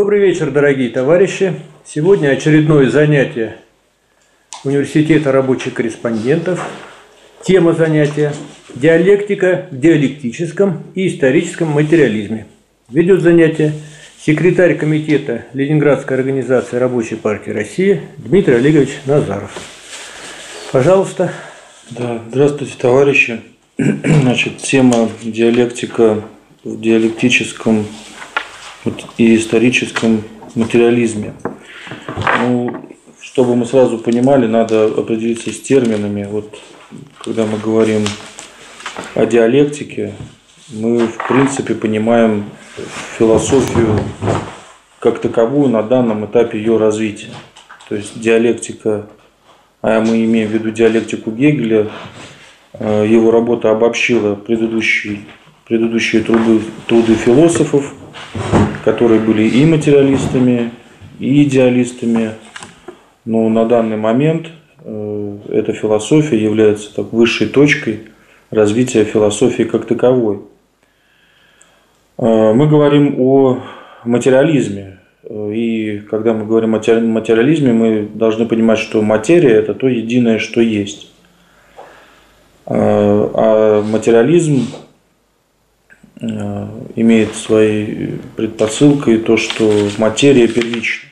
Добрый вечер, дорогие товарищи. Сегодня очередное занятие Университета рабочих корреспондентов. Тема занятия – диалектика в диалектическом и историческом материализме. Ведет занятие секретарь комитета Ленинградской организации Рабочей партии России Дмитрий Олегович Назаров. Пожалуйста. Да, здравствуйте, товарищи. Значит, тема диалектика в диалектическом и историческом материализме. Ну, чтобы мы сразу понимали, надо определиться с терминами. Вот когда мы говорим о диалектике, мы в принципе понимаем философию как таковую на данном этапе ее развития. То есть диалектика, а мы имеем в виду диалектику Гегеля, э, его работа обобщила предыдущие, предыдущие труды, труды философов, которые были и материалистами, и идеалистами. Но на данный момент э, эта философия является так, высшей точкой развития философии как таковой. Э, мы говорим о материализме. И когда мы говорим о материализме, мы должны понимать, что материя – это то единое, что есть. Э, а материализм э, имеет своей предпосылкой то, что материя первична,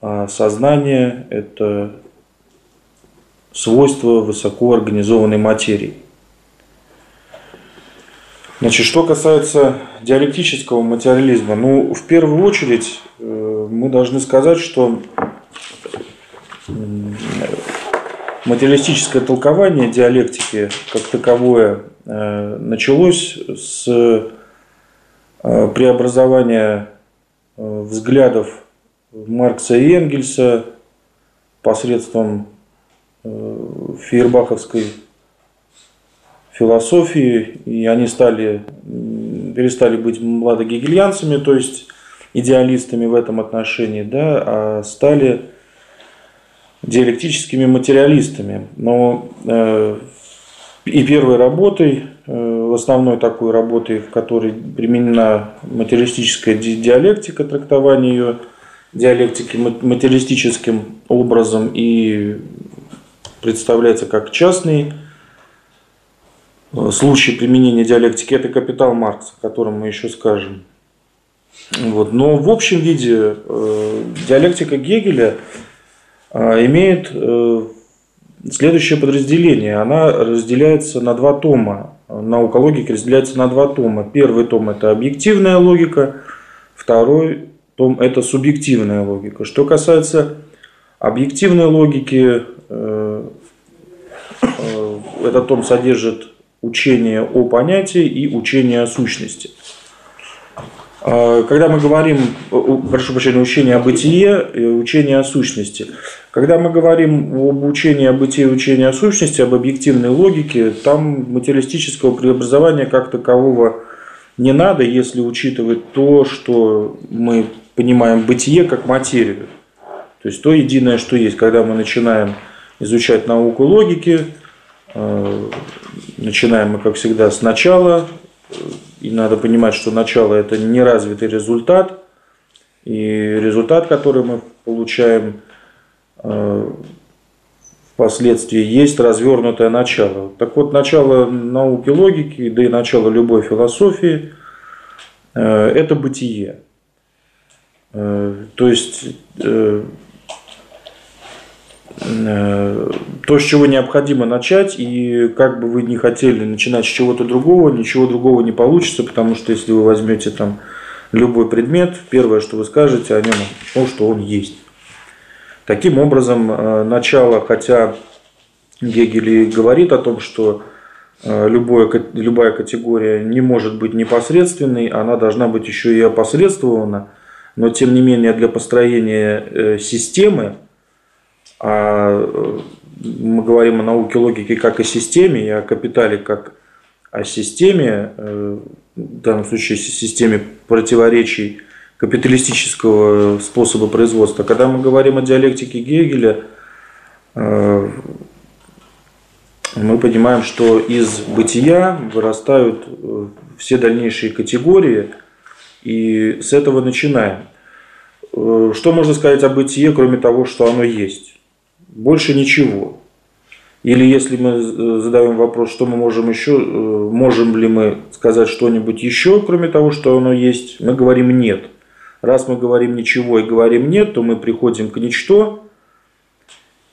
а сознание – это свойство высоко организованной материи. Значит, что касается диалектического материализма, ну, в первую очередь э, мы должны сказать, что материалистическое толкование диалектики как таковое э, началось с э, преобразования взглядов Маркса и Энгельса посредством Фейербаховской философии, и они стали, перестали быть младогегельянцами, то есть идеалистами в этом отношении, да, а стали диалектическими материалистами. Но э, и первой работой, э, основной такой работой, в которой применена материалистическая диалектика, трактование ее диалектики материалистическим образом и представляется как частный случай применения диалектики – это «Капитал Маркса», о котором мы еще скажем. Вот. Но в общем виде э, диалектика Гегеля э, имеет э, следующее подразделение. Она разделяется на два тома. Наука логики разделяется на два тома. Первый том – это объективная логика, второй том – это субъективная логика. Что касается объективной логики, этот том содержит учение о понятии и учение о сущности. А, когда мы говорим, прошу прощения, учение о бытие учение о сущности, когда мы говорим об учении о бытии учении о сущности, об объективной логике, там материалистического преобразования как такового не надо, если учитывать то, что мы понимаем бытие как материю. То есть то единое, что есть. Когда мы начинаем изучать науку логики, Э, начинаем мы, как всегда, с начала. И надо понимать, что начало – это неразвитый результат. И результат, который мы получаем э, впоследствии, есть развернутое начало. Так вот, начало науки логики, да и начало любой философии э, – это бытие. То есть Э, то, с чего необходимо начать, и как бы вы не хотели начинать с чего-то другого, ничего другого не получится, потому что если вы возьмете там любой предмет, первое, что вы скажете о нем, то, что он есть. Таким образом, э, начало, хотя Гегель и говорит о том, что э, любое, любая категория не может быть непосредственной, она должна быть еще и опосредствована, но тем не менее для построения системы, а э, мы говорим о науке логики как о системе и о капитале как о системе, э, в данном случае системе противоречий капиталистического способа производства. Когда мы говорим о диалектике Гегеля, э, мы понимаем, что из бытия вырастают все дальнейшие категории, и с этого начинаем. э, что можно сказать о бытие, кроме того, что оно есть? Больше ничего. Или если мы э, задаем вопрос, что мы можем еще, можем ли мы сказать что-нибудь еще, кроме того, что оно есть, мы говорим нет. Раз мы говорим ничего и говорим нет, то мы приходим к ничто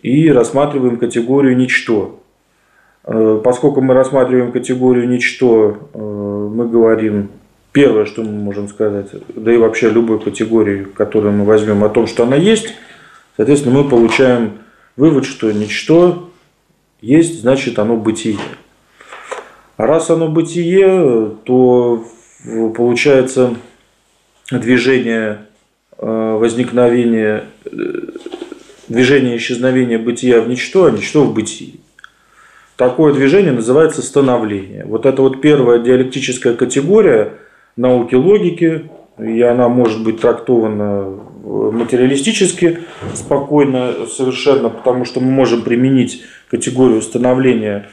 и рассматриваем категорию ничто. Поскольку мы рассматриваем категорию ничто, мы говорим Первое, что мы можем сказать, да и вообще любой категории, которую мы возьмем о том, что она есть, соответственно, мы получаем вывод, что ничто есть, значит оно бытие. А раз оно бытие, то получается движение э, возникновения, э, движение исчезновения бытия в ничто, а ничто в бытии. Такое движение называется становление. Вот это вот первая диалектическая категория – науки логики, и она может быть трактована материалистически спокойно совершенно, потому что мы можем применить категорию становления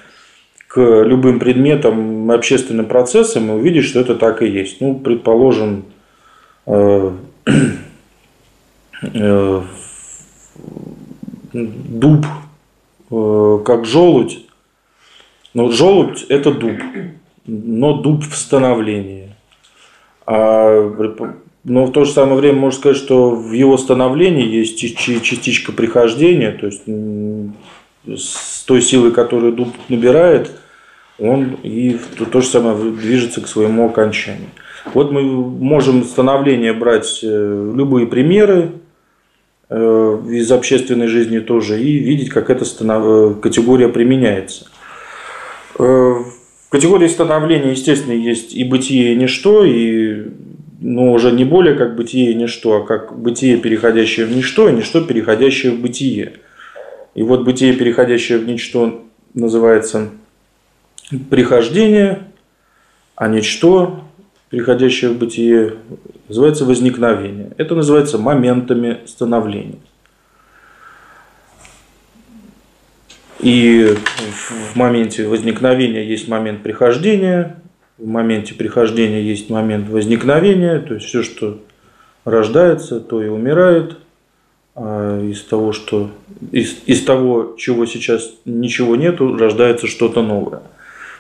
к любым предметам, общественным процессам и увидеть, что это так и есть. Ну, предположим, э, э, дуб э, как желудь. Но желудь – это дуб, но дуб в становлении. А, но в то же самое время можно сказать, что в его становлении есть частичка прихождения, то есть с той силой, которую дуб набирает, он и то же самое движется к своему окончанию. Вот мы можем становление брать э, любые примеры э, из общественной жизни тоже и видеть, как эта э, категория применяется. В категории становления, естественно, есть и бытие, и ничто, и но уже не более как бытие и ничто, а как бытие, переходящее в ничто, и ничто, переходящее в бытие. И вот бытие, переходящее в ничто, называется прихождение, а ничто, переходящее в бытие, называется возникновение. Это называется моментами становления. И в моменте возникновения есть момент прихождения, в моменте прихождения есть момент возникновения, то есть все, что рождается, то и умирает. А из того, что из, из того, чего сейчас ничего нету, рождается что-то новое.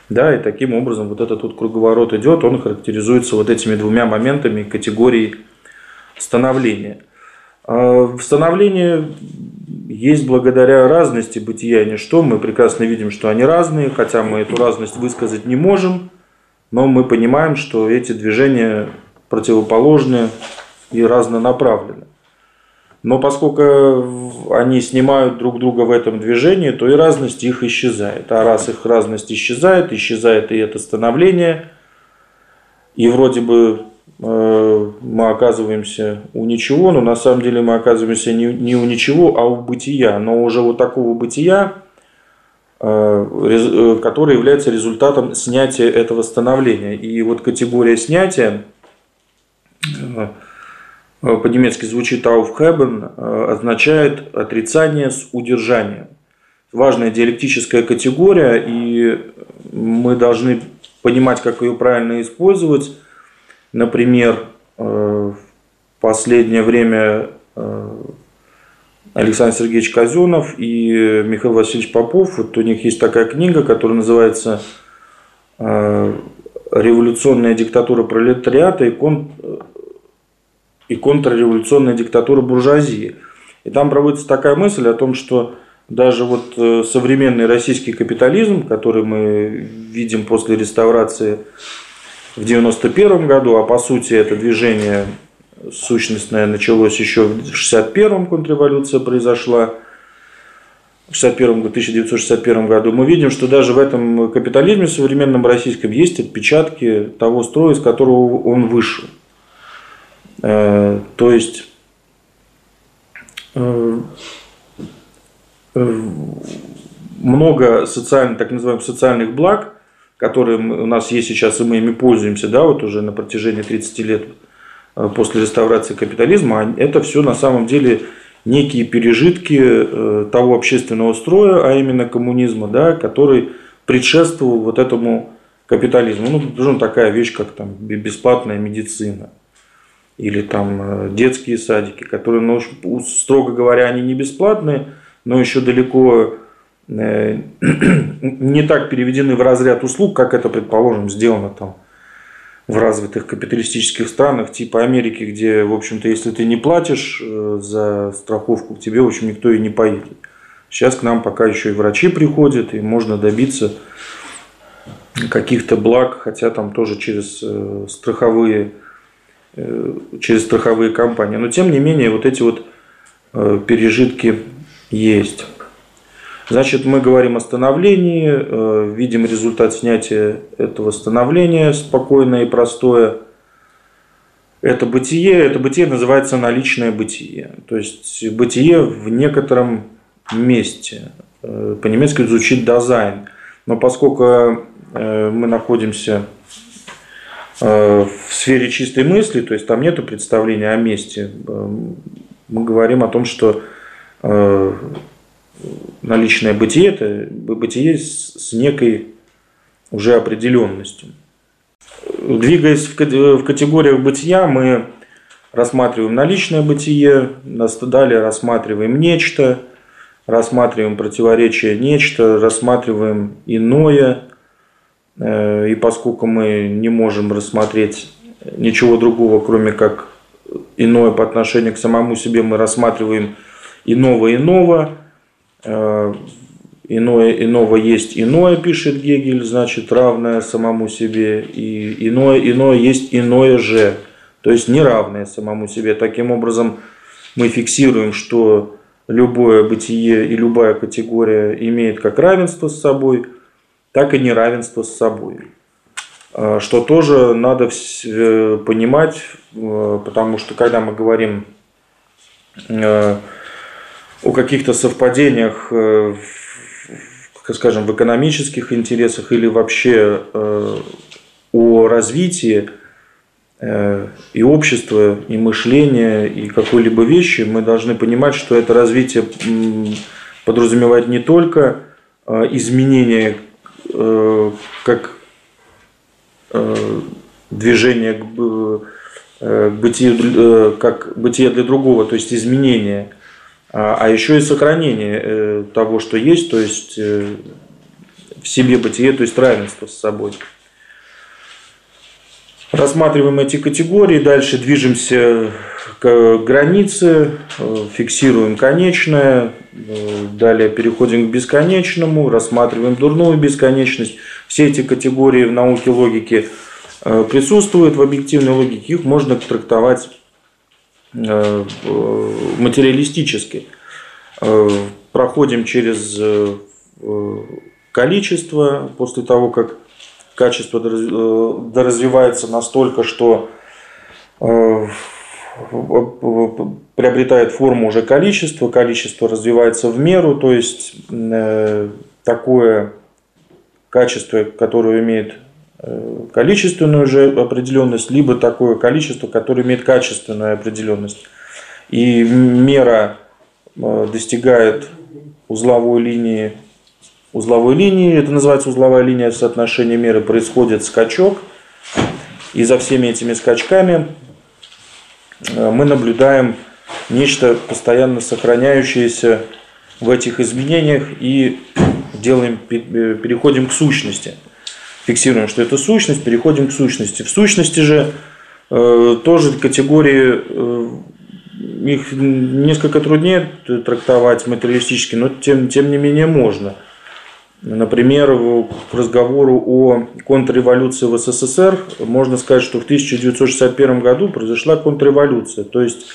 Да, и таким образом вот этот вот круговорот идет, он характеризуется вот этими двумя моментами категории становления. А в становлении есть благодаря разности бытия ничто. Мы прекрасно видим, что они разные, хотя мы эту разность высказать не можем, но мы понимаем, что эти движения противоположны и разнонаправлены. Но поскольку они снимают друг друга в этом движении, то и разность их исчезает. А раз их разность исчезает, исчезает и это становление. И вроде бы Э, мы оказываемся у ничего, но на самом деле мы оказываемся не, не у ничего, а у бытия. Но уже вот такого бытия, который является результатом снятия этого становления. И вот категория снятия по-немецки звучит aufheben, означает отрицание с удержанием. Важная диалектическая категория, и мы должны понимать, как ее правильно использовать – Например, э, в последнее время э, Александр Сергеевич Казенов и Михаил Васильевич Попов, вот у них есть такая книга, которая называется э, «Революционная диктатура пролетариата и, кон... и контрреволюционная диктатура буржуазии». И там проводится такая мысль о том, что даже вот современный российский капитализм, который мы видим после реставрации в 91 году, а по сути это движение сущностное началось еще в 61-м, контрреволюция произошла, в 61 1961 году, мы видим, что даже в этом капитализме современном российском есть отпечатки того строя, из которого он вышел. Э, то есть э, э, много социальных, так называемых социальных благ – которые у нас есть сейчас, и мы ими пользуемся, да, вот уже на протяжении 30 лет после реставрации капитализма, это все на самом деле некие пережитки э, того общественного строя, а именно коммунизма, да, который предшествовал вот этому капитализму. Ну, например, такая вещь, как там бесплатная медицина. или там детские садики, которые, ну, строго говоря, они не бесплатные, но еще далеко не так переведены в разряд услуг, как это, предположим, сделано там в развитых капиталистических странах типа Америки, где, в общем-то, если ты не платишь э, за страховку, к тебе, в общем, никто и не поедет. Сейчас к нам пока еще и врачи приходят, и можно добиться каких-то благ, хотя там тоже через э, страховые, э, через страховые компании. Но тем не менее, вот эти вот пережитки есть. Значит, мы говорим о становлении, э, видим результат снятия этого становления спокойное и простое. Это бытие, это бытие называется наличное бытие. То есть бытие в некотором месте. Э, по-немецки звучит дизайн. Но поскольку э, мы находимся в сфере чистой мысли, то есть там нет представления о месте, мы говорим о том, что наличное бытие – это бытие с некой уже определенностью. Двигаясь в категориях бытия, мы рассматриваем наличное бытие, далее рассматриваем нечто, рассматриваем противоречие нечто, рассматриваем иное. Э, и поскольку мы не можем рассмотреть ничего другого, кроме как иное по отношению к самому себе, мы рассматриваем иного иного, иное, иного есть иное, пишет Гегель, значит, равное самому себе, и иное, иное есть иное же, то есть неравное самому себе. Таким образом, мы фиксируем, что любое бытие и любая категория имеет как равенство с собой, так и неравенство с собой. Э, что тоже надо э, понимать, потому что когда мы говорим о каких-то совпадениях, э, скажем, в экономических интересах или вообще э, о развитии э, и общества, и мышления, и какой-либо вещи, мы должны понимать, что это развитие подразумевает не только изменение как движение к бытию, как бытие для другого, то есть изменение – а, а еще и сохранение э, того, что есть, то есть э, в себе бытие, то есть равенство с собой. Рассматриваем эти категории, дальше движемся к границе, э, фиксируем конечное, далее переходим к бесконечному, рассматриваем дурную бесконечность. Все эти категории в науке логики присутствуют, в объективной логике их можно трактовать материалистически. Э, проходим через э, количество после того, как качество доразвивается настолько, что приобретает форму уже количество, количество развивается в меру, то есть такое качество, которое имеет Э, количественную же определенность, либо такое количество, которое имеет качественную определенность. И мера э, достигает узловой линии, узловой линии, это называется узловая линия соотношения меры, происходит скачок. И за всеми этими скачками э, мы наблюдаем нечто постоянно сохраняющееся в этих изменениях и делаем, переходим к сущности – фиксируем, что это сущность, переходим к сущности. В сущности же э, тоже категории, э, их несколько труднее трактовать материалистически, но тем, тем не менее можно. Например, к разговору о контрреволюции в СССР можно сказать, что в 1961 году произошла контрреволюция, то есть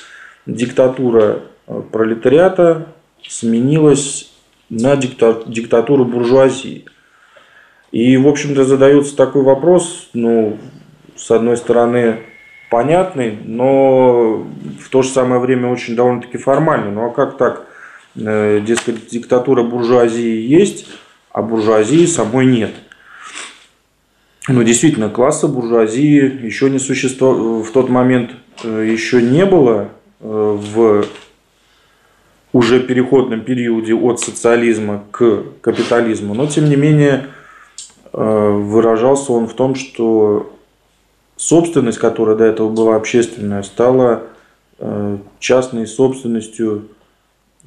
диктатура э, пролетариата сменилась на диктатуру буржуазии. И, в общем-то, задается такой вопрос, ну, с одной стороны, понятный, но в то же самое время очень довольно-таки формальный. Ну а как так? Э, дескать, диктатура буржуазии есть, а буржуазии самой нет. Ну, действительно, класса буржуазии еще не существовало, в тот момент э, еще не было э, в уже переходном периоде от социализма к капитализму, но тем не менее выражался он в том, что собственность, которая до этого была общественная, стала э, частной собственностью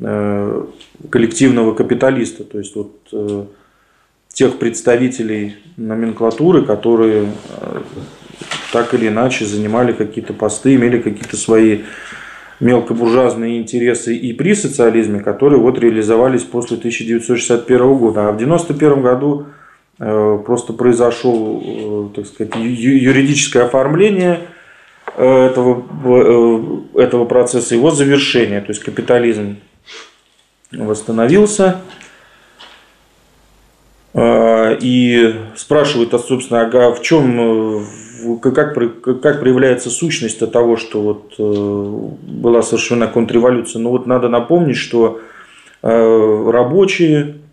э, коллективного капиталиста. То есть вот э, тех представителей номенклатуры, которые так или иначе занимали какие-то посты, имели какие-то свои мелкобуржуазные интересы и при социализме, которые вот реализовались после 1961 года. А в 1991 году Э, просто произошел, э, так сказать, юридическое оформление э, этого, этого процесса, его завершение, то есть капитализм восстановился. И спрашивают, а, собственно, ага, в чем, как, как проявляется сущность того, что вот была совершена контрреволюция. Ну вот надо напомнить, что рабочие, Э,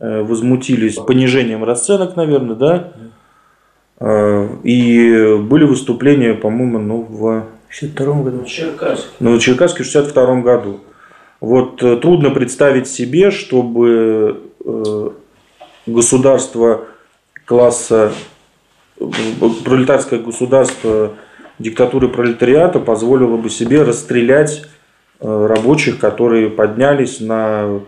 возмутились понижением расценок, наверное, да? Э, и были выступления, по-моему, ну, в 62 году. Черкасске. Ну, в Черкасске в 62 году. Вот э, трудно представить себе, чтобы государство класса, пролетарское государство диктатуры пролетариата позволило бы себе расстрелять рабочих, которые поднялись на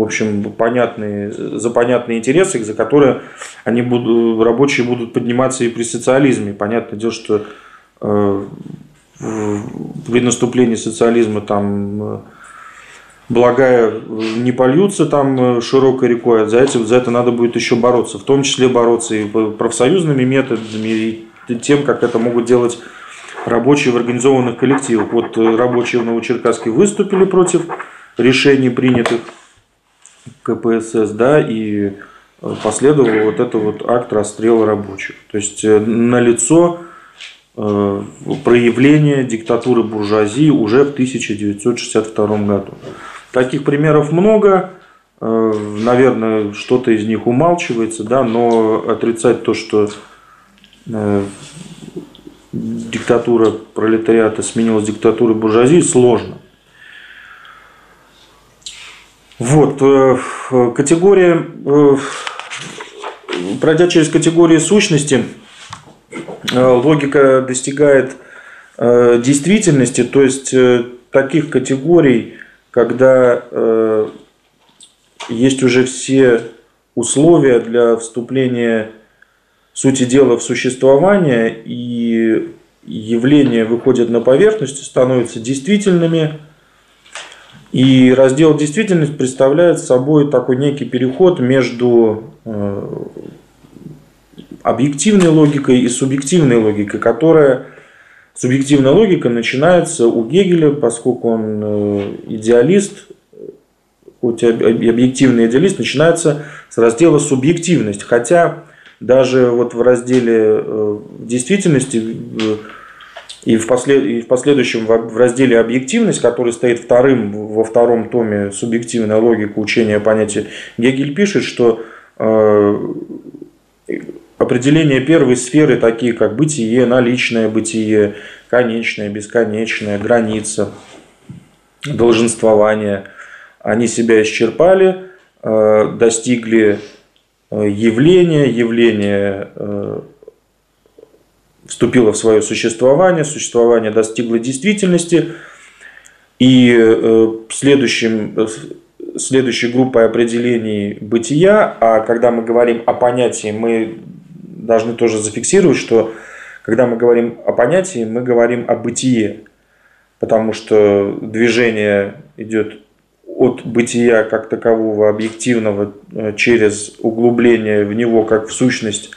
в общем, понятные, за понятные интересы, за которые они будут, рабочие будут подниматься и при социализме. Понятное дело, что э, при наступлении социализма там э, благая не польются там э, широкой рекой, а за, это, за это надо будет еще бороться. В том числе бороться и профсоюзными методами, и тем, как это могут делать рабочие в организованных коллективах. Вот рабочие в Новочеркасске выступили против решений, принятых КПСС, да, и э, последовал вот это вот акт расстрела рабочих. То есть э, на лицо э, проявление диктатуры буржуазии уже в 1962 году. Таких примеров много, наверное, что-то из них умалчивается, да, но отрицать то, что диктатура пролетариата сменилась диктатурой буржуазии, сложно. Вот, э, категория, э, пройдя через категории сущности, э, логика достигает действительности, то есть таких категорий, когда есть уже все условия для вступления сути дела в существование, и явления выходят на поверхность, становятся действительными – и раздел «Действительность» представляет собой такой некий переход между э, объективной логикой и субъективной логикой, которая субъективная логика начинается у Гегеля, поскольку он э, идеалист, хоть и объективный идеалист, начинается с раздела «Субъективность». Хотя даже вот в разделе э, «Действительности» И в, послед... и в последующем в разделе «Объективность», который стоит вторым во втором томе «Субъективная логика учения понятия», Гегель пишет, что э, определения первой сферы, такие как бытие, наличное бытие, конечное, бесконечное, граница, долженствование, они себя исчерпали, э, достигли э, явления, явление вступило в свое существование, существование достигло действительности, и э, следующим, э, следующей группой определений бытия, а когда мы говорим о понятии, мы должны тоже зафиксировать, что когда мы говорим о понятии, мы говорим о бытие, потому что движение идет от бытия как такового объективного э, через углубление в него как в сущность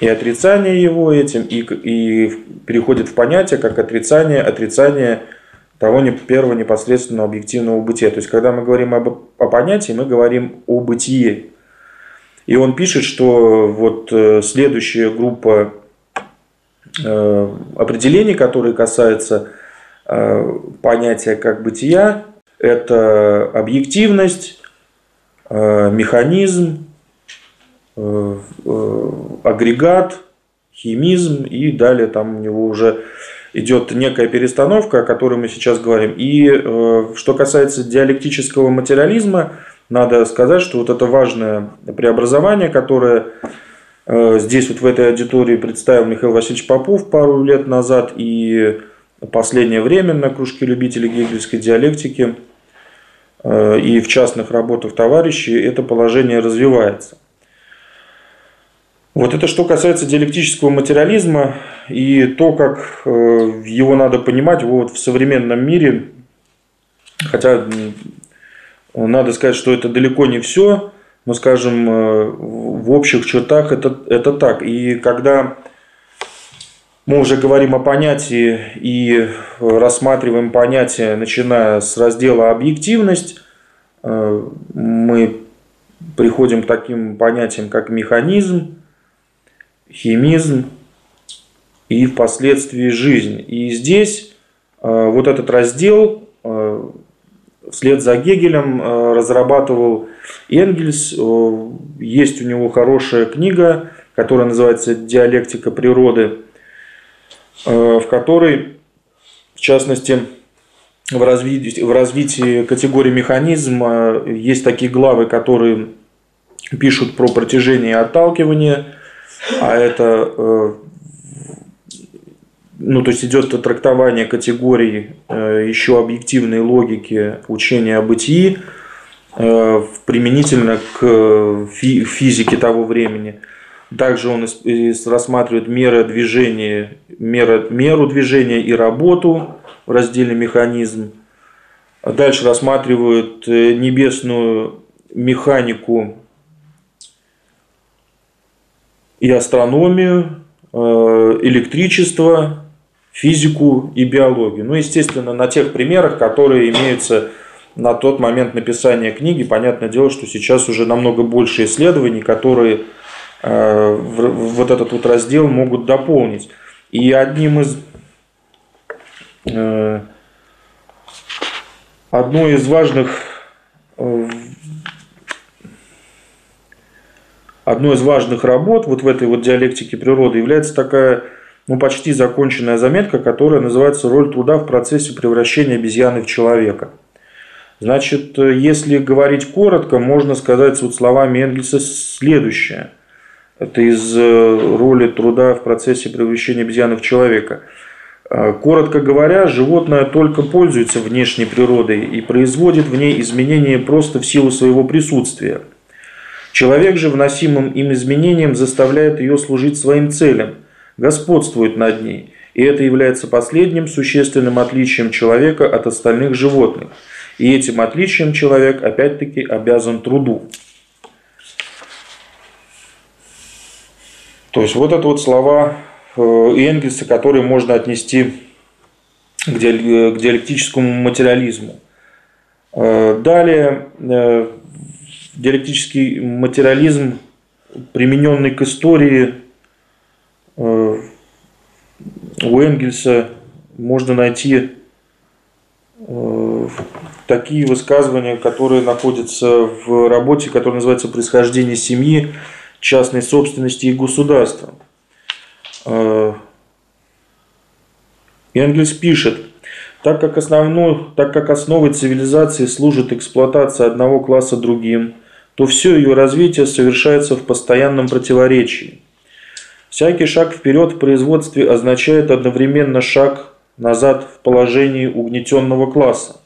и отрицание его этим, и, и переходит в понятие как отрицание, отрицание того не, первого непосредственного объективного бытия. То есть, когда мы говорим об, о понятии, мы говорим о бытие. И он пишет, что вот э, следующая группа э, определений, которые касаются э, понятия как бытия, это объективность, механизм, Э, э, агрегат, химизм, и далее там у него уже идет некая перестановка, о которой мы сейчас говорим. И э, что касается диалектического материализма, надо сказать, что вот это важное преобразование, которое Э, здесь вот в этой аудитории представил Михаил Васильевич Попов пару лет назад и последнее время на кружке любителей гегельской диалектики э, и в частных работах товарищей это положение развивается. Вот это что касается диалектического материализма и то, как э, его надо понимать вот в современном мире, хотя надо сказать, что это далеко не все, но, скажем, э, в общих чертах это, это так. И когда мы уже говорим о понятии и рассматриваем понятие, начиная с раздела «объективность», э, мы приходим к таким понятиям, как механизм, химизм и впоследствии жизнь. И здесь э, вот этот раздел вслед за Гегелем разрабатывал Энгельс, есть у него хорошая книга, которая называется «Диалектика природы», э, в которой, в частности, в развитии, в развитии категории механизма есть такие главы, которые пишут про протяжение и отталкивание, а это э, ну, то есть идет трактование категорий э, еще объективной логики учения о бытии, Э, применительно к физике того времени. Также он рассматривает меры движения, меры, меру движения и работу в разделе механизм. Дальше рассматривают небесную механику и астрономию, э, электричество, физику и биологию. Ну, естественно, на тех примерах, которые имеются на тот момент написания книги, понятное дело, что сейчас уже намного больше исследований, которые э, вот этот вот раздел могут дополнить. И одним из э, одной из важных э, одной из важных работ вот в этой вот диалектике природы является такая ну, почти законченная заметка, которая называется «Роль труда в процессе превращения обезьяны в человека». Значит, если говорить коротко, можно сказать вот словами Энгельса следующее. Это из э, роли труда в процессе превращения обезьяны в человека. Э, коротко говоря, животное только пользуется внешней природой и производит в ней изменения просто в силу своего присутствия. Человек же вносимым им изменением заставляет ее служить своим целям, господствует над ней. И это является последним существенным отличием человека от остальных животных – и этим отличием человек опять-таки обязан труду. То есть вот это вот слова э, Энгельса, которые можно отнести к диалектическому материализму. Э, далее э, диалектический материализм, примененный к истории, у Энгельса можно найти такие высказывания, которые находятся в работе, которая называется «Происхождение семьи, частной собственности и государства». Э, Энгельс пишет, так как, основной, так как основой цивилизации служит эксплуатация одного класса другим, то все ее развитие совершается в постоянном противоречии. Всякий шаг вперед в производстве означает одновременно шаг назад в положении угнетенного класса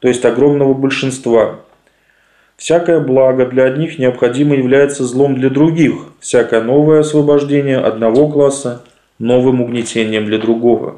то есть огромного большинства. Всякое благо для одних необходимо является злом для других, всякое новое освобождение одного класса – новым угнетением для другого.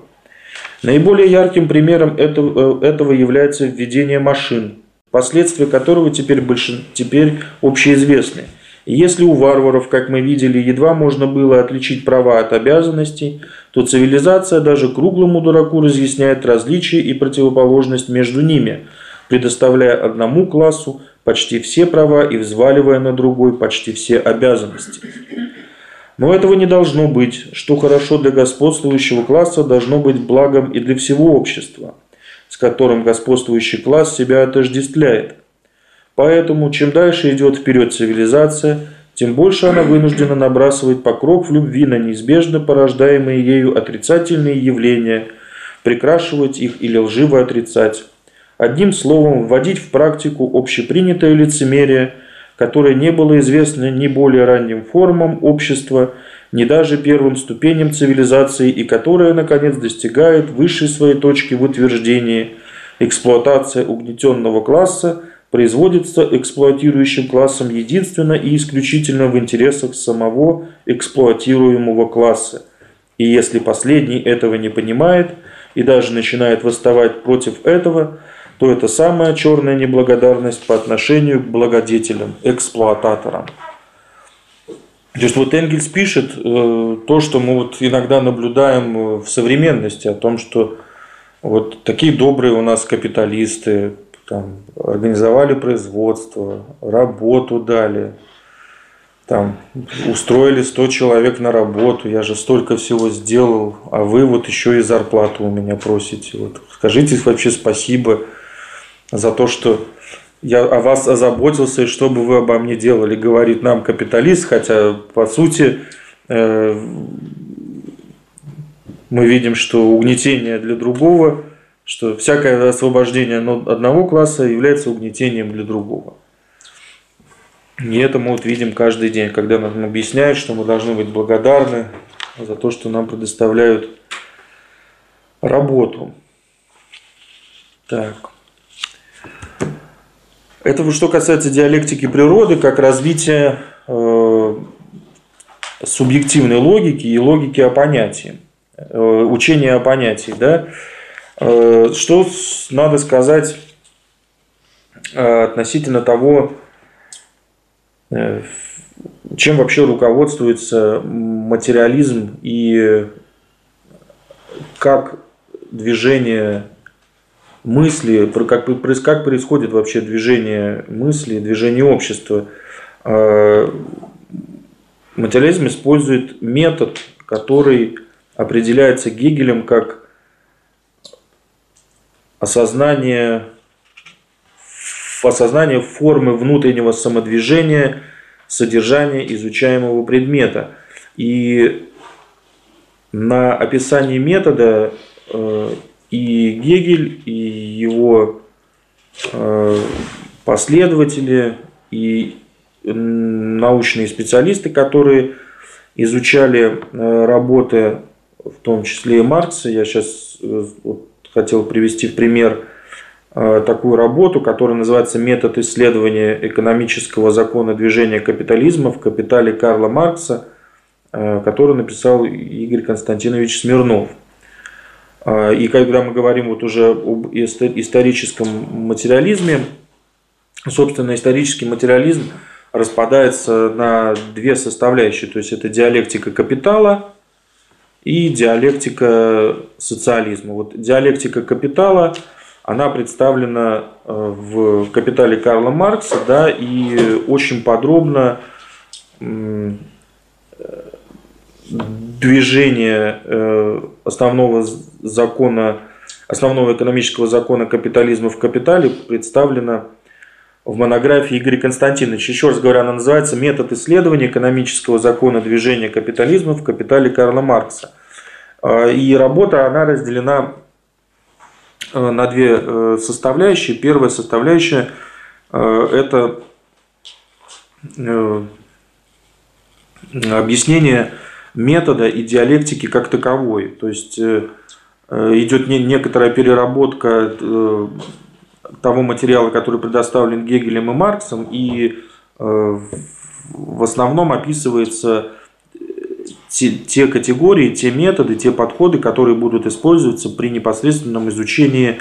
Наиболее ярким примером этого, э, этого является введение машин, последствия которого теперь, большин, теперь общеизвестны. И если у варваров, как мы видели, едва можно было отличить права от обязанностей, то цивилизация даже круглому дураку разъясняет различия и противоположность между ними, предоставляя одному классу почти все права и взваливая на другой почти все обязанности. Но этого не должно быть, что хорошо для господствующего класса должно быть благом и для всего общества, которым господствующий класс себя отождествляет. Поэтому, чем дальше идет вперед цивилизация – тем больше она вынуждена набрасывать покров любви на неизбежно порождаемые ею отрицательные явления, прикрашивать их или лживо отрицать. Одним словом, вводить в практику общепринятое лицемерие, которое не было известно ни более ранним формам общества, ни даже первым ступеням цивилизации и которое, наконец, достигает высшей своей точки в утверждении. Эксплуатация угнетенного класса производится эксплуатирующим классом единственно и исключительно в интересах самого эксплуатируемого класса. И если последний этого не понимает и даже начинает восставать против этого, то это самая черная неблагодарность по отношению к благодетелям, эксплуататорам. То есть вот Энгельс пишет э, то, что мы вот иногда наблюдаем э, в современности, о том, что вот такие добрые у нас капиталисты там, организовали производство, работу дали, там, устроили 100 человек на работу, я же столько всего сделал, а вы вот еще и зарплату у меня просите. Вот скажите вообще спасибо за то, что я о вас озаботился, и что бы вы обо мне делали, говорит нам капиталист, хотя по сути э, мы видим, что угнетение для другого, что всякое освобождение одного класса является угнетением для другого. И это мы вот видим каждый день, когда нам объясняют, что мы должны быть благодарны за то, что нам предоставляют работу. Так. Это что касается диалектики природы, как развития э, субъективной логики и логики о понятии, э, учения о понятии. Да? Э, что надо сказать относительно того, чем вообще руководствуется материализм и как движение мысли, как, как происходит вообще движение мысли, движение общества. А, материализм использует метод, который определяется Гегелем как осознание, осознание формы внутреннего самодвижения, содержания изучаемого предмета. И на описании метода э, и Гегель, и его э, последователи, и научные специалисты, которые изучали э, работы, в том числе и Маркса. Я сейчас э, хотел привести в пример такую работу, которая называется «Метод исследования экономического закона движения капитализма в капитале Карла Маркса», который написал Игорь Константинович Смирнов – и когда мы говорим вот уже об историческом материализме, собственно, исторический материализм распадается на две составляющие. То есть это диалектика капитала и диалектика социализма. Вот диалектика капитала, она представлена э, в «Капитале» Карла Маркса, да, и очень подробно движение э, основного закона, основного экономического закона капитализма в капитале представлено в монографии Игоря Константиновича. Еще раз говоря, она называется «Метод исследования экономического закона движения капитализма в капитале Карла Маркса». А, и работа, она разделена э, на две э, составляющие. Первая составляющая – это объяснение метода и диалектики как таковой. То есть э, э, идет некоторая переработка э, того материала, который предоставлен Гегелем и Марксом, и в основном описывается те, те категории, те методы, те подходы, которые будут использоваться при непосредственном изучении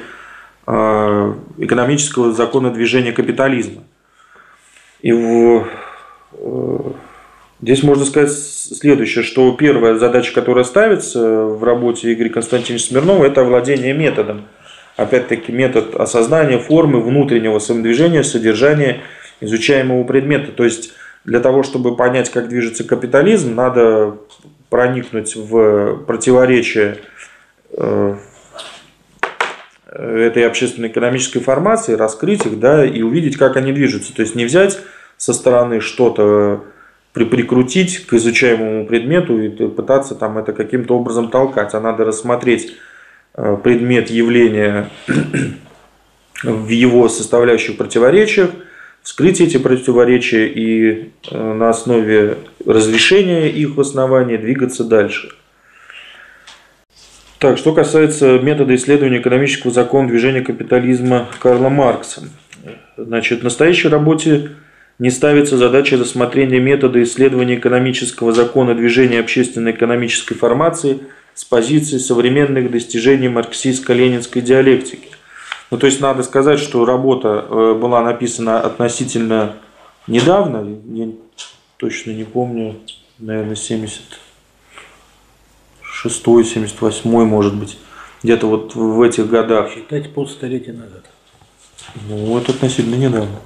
экономического закона движения капитализма. И в Здесь можно сказать следующее, что первая задача, которая ставится в работе Игоря Константиновича Смирнова, это овладение методом. Опять-таки метод осознания формы внутреннего самодвижения, содержания изучаемого предмета. То есть для того, чтобы понять, как движется капитализм, надо проникнуть в противоречие э, этой общественно-экономической формации, раскрыть их да, и увидеть, как они движутся. То есть не взять со стороны что-то прикрутить к изучаемому предмету и пытаться там это каким-то образом толкать, а надо рассмотреть э, предмет явления в его составляющих противоречиях, вскрыть эти противоречия и э, на основе разрешения их в основании двигаться дальше. Так, что касается метода исследования экономического закона движения капитализма Карла Маркса. Значит, в настоящей работе не ставится задача рассмотрения метода исследования экономического закона движения общественной экономической формации с позиции современных достижений марксистско-ленинской диалектики. Ну, то есть надо сказать, что работа э, была написана относительно недавно, я точно не помню, наверное, 76 78 может быть, где-то вот в этих годах. Считать полстолетия назад. Ну, это относительно недавно.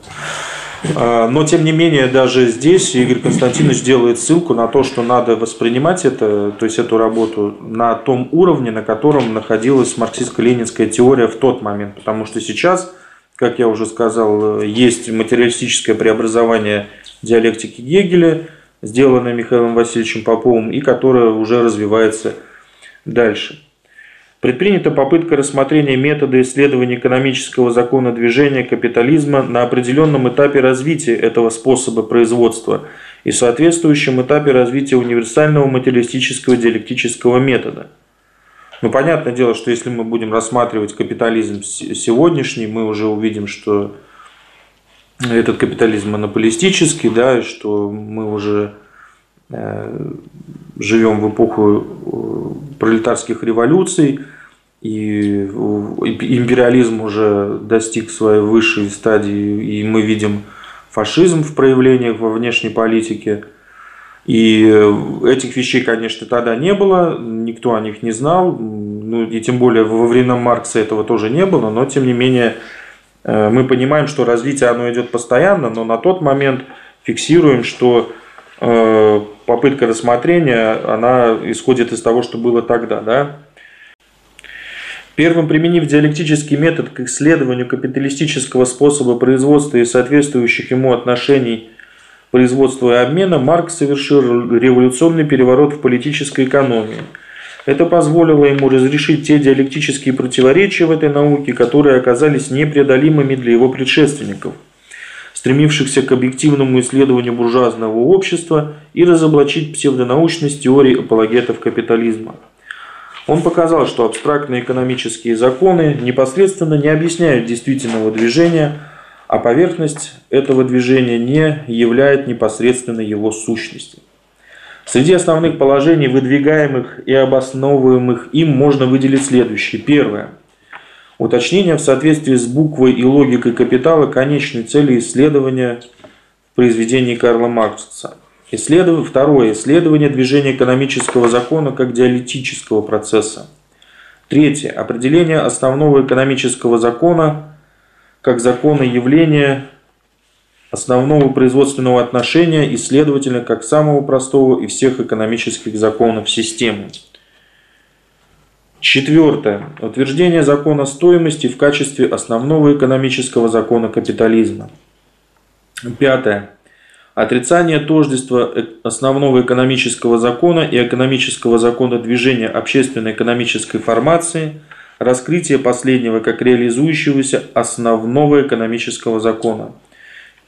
А, но, тем не менее, даже здесь Игорь Константинович делает ссылку на то, что надо воспринимать это, то есть эту работу на том уровне, на котором находилась марксистско-ленинская теория в тот момент. Потому что сейчас, как я уже сказал, есть материалистическое преобразование диалектики Гегеля, сделанное Михаилом Васильевичем Поповым, и которое уже развивается дальше. Предпринята попытка рассмотрения метода исследования экономического закона движения капитализма на определенном этапе развития этого способа производства и соответствующем этапе развития универсального материалистического диалектического метода. Ну, понятное дело, что если мы будем рассматривать капитализм сегодняшний, мы уже увидим, что этот капитализм монополистический, да, что мы уже э, живем в эпоху э, пролетарских революций, и империализм уже достиг своей высшей стадии, и мы видим фашизм в проявлениях во внешней политике. И этих вещей, конечно, тогда не было, никто о них не знал, ну и тем более во времена Маркса этого тоже не было, но тем не менее э, мы понимаем, что развитие оно идет постоянно, но на тот момент фиксируем, что э, попытка рассмотрения, она исходит из того, что было тогда. Да? Первым применив диалектический метод к исследованию капиталистического способа производства и соответствующих ему отношений производства и обмена, Маркс совершил революционный переворот в политической экономии. Это позволило ему разрешить те диалектические противоречия в этой науке, которые оказались непреодолимыми для его предшественников, стремившихся к объективному исследованию буржуазного общества и разоблачить псевдонаучность теории апологетов капитализма. Он показал, что абстрактные экономические законы непосредственно не объясняют действительного движения, а поверхность этого движения не являет непосредственно его сущности. Среди основных положений, выдвигаемых и обосновываемых им, можно выделить следующие. Первое. Уточнение в соответствии с буквой и логикой капитала конечной цели исследования в произведении Карла Маркса. Исследов... Второе. Исследование движения экономического закона как диалектического процесса. Третье. Определение основного экономического закона как закона явления основного производственного отношения и, следовательно, как самого простого из всех экономических законов системы. Четвертое. Утверждение закона стоимости в качестве основного экономического закона капитализма. Пятое. Отрицание тождества э, основного экономического закона и экономического закона движения общественной экономической формации, раскрытие последнего как реализующегося основного экономического закона.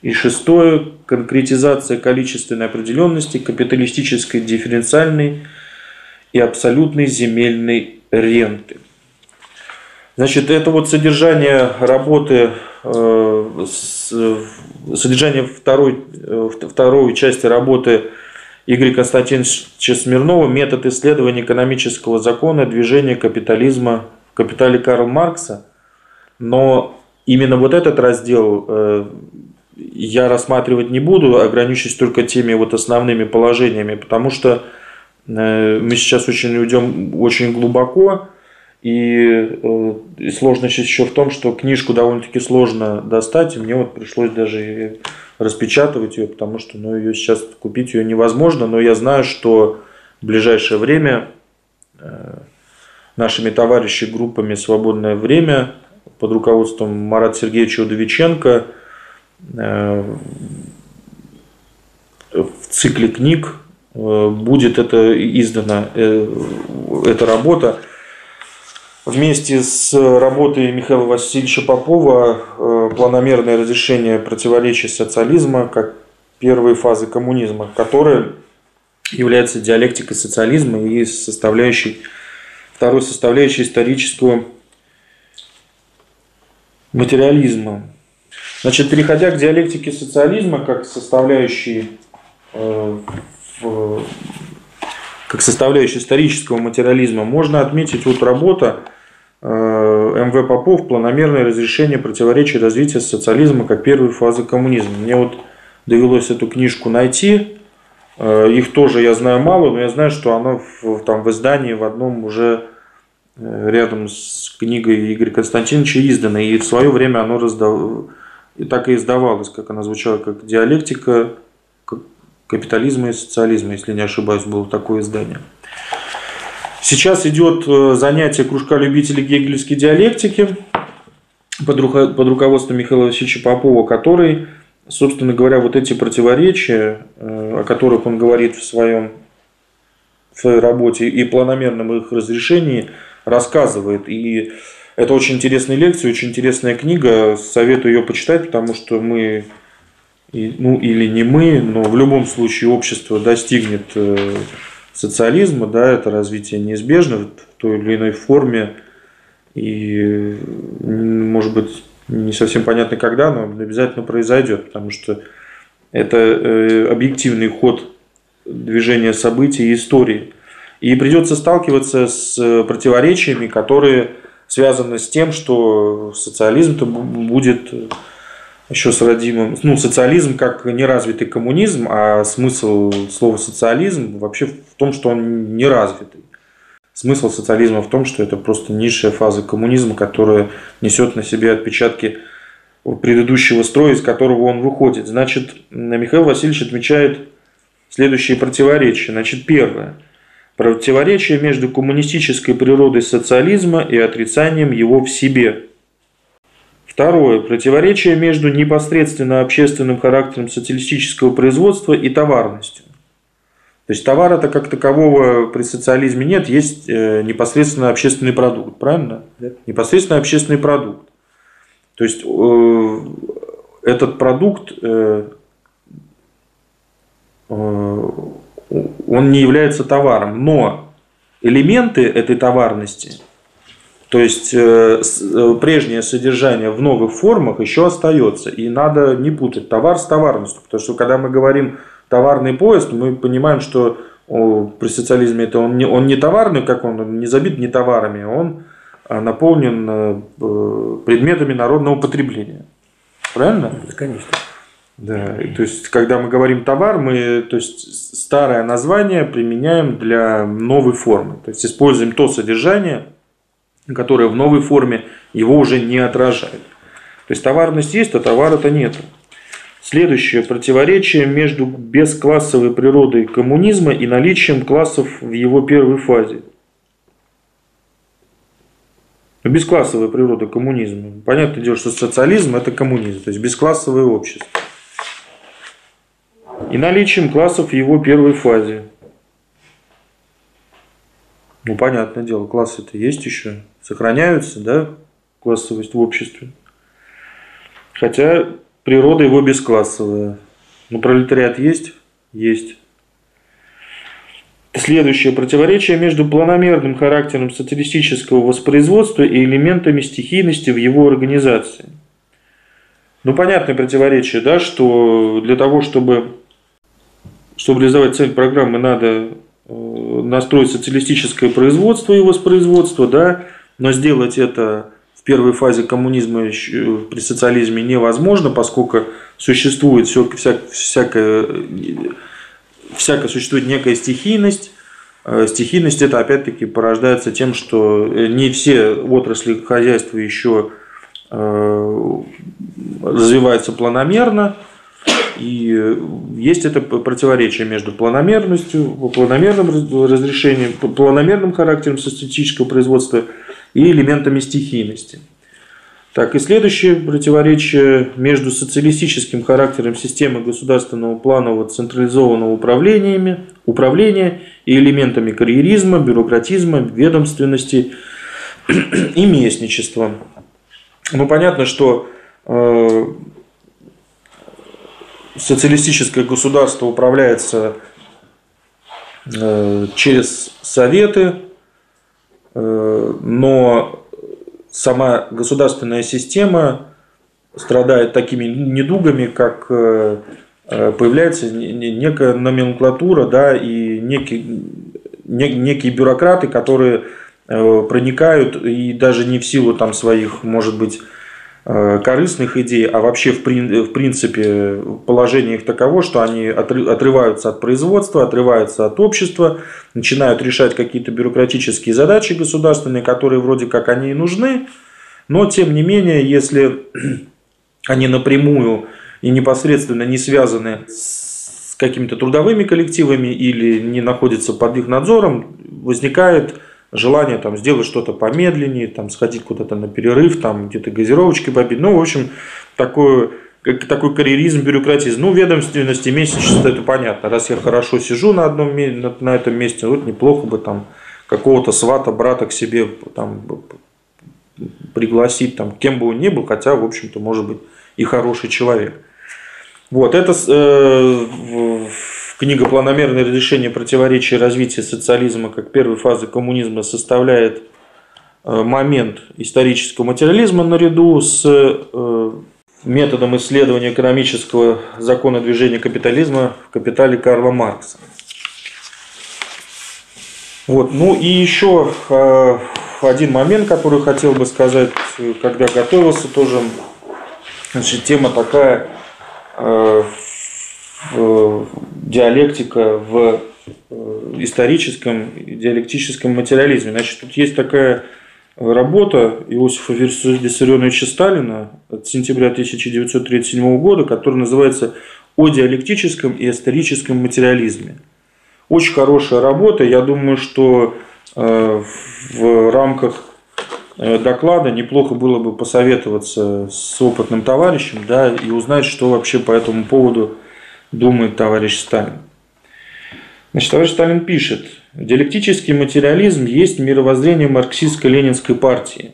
И шестое – конкретизация количественной определенности капиталистической дифференциальной и абсолютной земельной ренты. Значит, это вот содержание работы Э, содержание второй, э, второй части работы Игоря Константиновича Смирнова «Метод исследования экономического закона движения капитализма в капитале Карла Маркса». Но именно вот этот раздел э, я рассматривать не буду, ограничусь только теми вот основными положениями, потому что мы сейчас очень уйдем очень глубоко, и, э, и сложность еще в том, что книжку довольно-таки сложно достать, и мне вот пришлось даже распечатывать ее, потому что ну, ее сейчас купить ее невозможно, но я знаю, что в ближайшее время э, нашими товарищами группами «Свободное время» под руководством Марата Сергеевича Удовиченко э, в цикле книг будет это издана эта работа. вместе с работой Михаила Васильевича Попова э, «Планомерное разрешение противоречий социализма как первой фазы коммунизма», которая является диалектикой социализма и составляющей, второй составляющей исторического материализма. Значит, переходя к диалектике социализма как составляющей э, в, как составляющей исторического материализма, можно отметить вот работа э, МВ Попов «Планомерное разрешение противоречий развития социализма как первой фазы коммунизма». Мне вот довелось эту книжку найти. Э, их тоже я знаю мало, но я знаю, что оно в, там, в издании в одном уже э, рядом с книгой Игоря Константиновича издано. И в свое время оно раздав... и так и издавалось, как она звучала, как диалектика капитализма и социализма, если не ошибаюсь, было такое издание. Сейчас идет э, занятие кружка любителей гегельской диалектики под, руководством Михаила Васильевича Попова, который, собственно говоря, вот эти противоречия, э, о которых он говорит в, своем, в своей работе и планомерном их разрешении, рассказывает. И это очень интересная лекция, очень интересная книга. Советую ее почитать, потому что мы и, ну или не мы, но в любом случае общество достигнет э, социализма, да, это развитие неизбежно в той или иной форме, и может быть не совсем понятно когда, но обязательно произойдет, потому что это э, объективный ход движения событий и истории. И придется сталкиваться с противоречиями, которые связаны с тем, что социализм-то будет еще с родимым, ну, социализм как неразвитый коммунизм, а смысл слова социализм вообще в том, что он неразвитый. Смысл социализма в том, что это просто низшая фаза коммунизма, которая несет на себе отпечатки предыдущего строя, из которого он выходит. Значит, Михаил Васильевич отмечает следующие противоречия. Значит, первое. Противоречие между коммунистической природой социализма и отрицанием его в себе – Второе. Противоречие между непосредственно общественным характером социалистического производства и товарностью. То есть товара-то как такового при социализме нет, есть э, непосредственно общественный продукт, правильно? Да. Непосредственно общественный продукт. То есть э, этот продукт, э, он не является товаром, но элементы этой товарности то есть э, э, прежнее содержание в новых формах еще остается. И надо не путать товар с товарностью. Потому что когда мы говорим товарный поезд, мы понимаем, что при социализме это он не, он не товарный, как он, он не забит не товарами, он а, наполнен э, предметами народного потребления. Правильно? Конечно. Да, то есть, когда мы говорим товар, мы то есть, старое название применяем для новой формы. То есть, используем то содержание, которая в новой форме его уже не отражает. То есть товарность есть, а товара-то нет. Следующее противоречие между бесклассовой природой коммунизма и наличием классов в его первой фазе. Бесклассовая природа коммунизма. Понятное дело, что социализм – это коммунизм, то есть бесклассовое общество. И наличием классов в его первой фазе. Ну, понятное дело, классы-то есть еще сохраняются, да, классовость в обществе. Хотя природа его бесклассовая. Ну, пролетариат есть? Есть. Следующее противоречие между планомерным характером социалистического воспроизводства и элементами стихийности в его организации. Ну, понятное противоречие, да, что для того, чтобы, чтобы реализовать цель программы, надо э, настроить социалистическое производство и воспроизводство, да, но сделать это в первой фазе коммунизма при социализме невозможно, поскольку существует все, вся, всякая, всякая существует некая стихийность. Э, стихийность это опять-таки порождается тем, что не все отрасли хозяйства еще э, развиваются планомерно, и есть это противоречие между планомерностью, планомерным разрешением, планомерным характером социалистического производства и элементами стихийности. Так, и следующее противоречие между социалистическим характером системы государственного планового централизованного управления, управления и элементами карьеризма, бюрократизма, ведомственности и местничество. Ну, понятно, что э, социалистическое государство управляется э, через советы, но сама государственная система страдает такими недугами, как э, э, появляется некая номенклатура да, и некий, некие бюрократы, которые э, проникают и даже не в силу там, своих, может быть, корыстных идей, а вообще в, принципе положение их таково, что они отрываются от производства, отрываются от общества, начинают решать какие-то бюрократические задачи государственные, которые вроде как они и нужны, но тем не менее, если они напрямую и непосредственно не связаны с какими-то трудовыми коллективами или не находятся под их надзором, возникает желание там, сделать что-то помедленнее, там, сходить куда-то на перерыв, там, где-то газировочки попить. Ну, в общем, такой, такой карьеризм, бюрократизм. Ну, ведомственности, месячество, это понятно. Раз я хорошо сижу на, одном, на, на этом месте, вот неплохо бы там какого-то свата, брата к себе там, пригласить, там, кем бы он ни был, хотя, в общем-то, может быть, и хороший человек. Вот, это э, книга «Планомерное разрешение противоречия развития социализма как первой фазы коммунизма» составляет э, момент исторического материализма наряду с э, методом исследования экономического закона движения капитализма в «Капитале» Карла Маркса. Вот. Ну и еще э, один момент, который хотел бы сказать, когда готовился тоже Значит, тема такая э, диалектика в э, историческом диалектическом материализме. Значит, тут есть такая работа Иосифа Виссарионовича Сталина от сентября 1937 года, которая называется «О диалектическом и историческом материализме». Очень хорошая работа. Я думаю, что э, в рамках доклада неплохо было бы посоветоваться с опытным товарищем да, и узнать, что вообще по этому поводу думает товарищ Сталин. Значит, товарищ Сталин пишет, диалектический материализм есть мировоззрение марксистско-ленинской партии.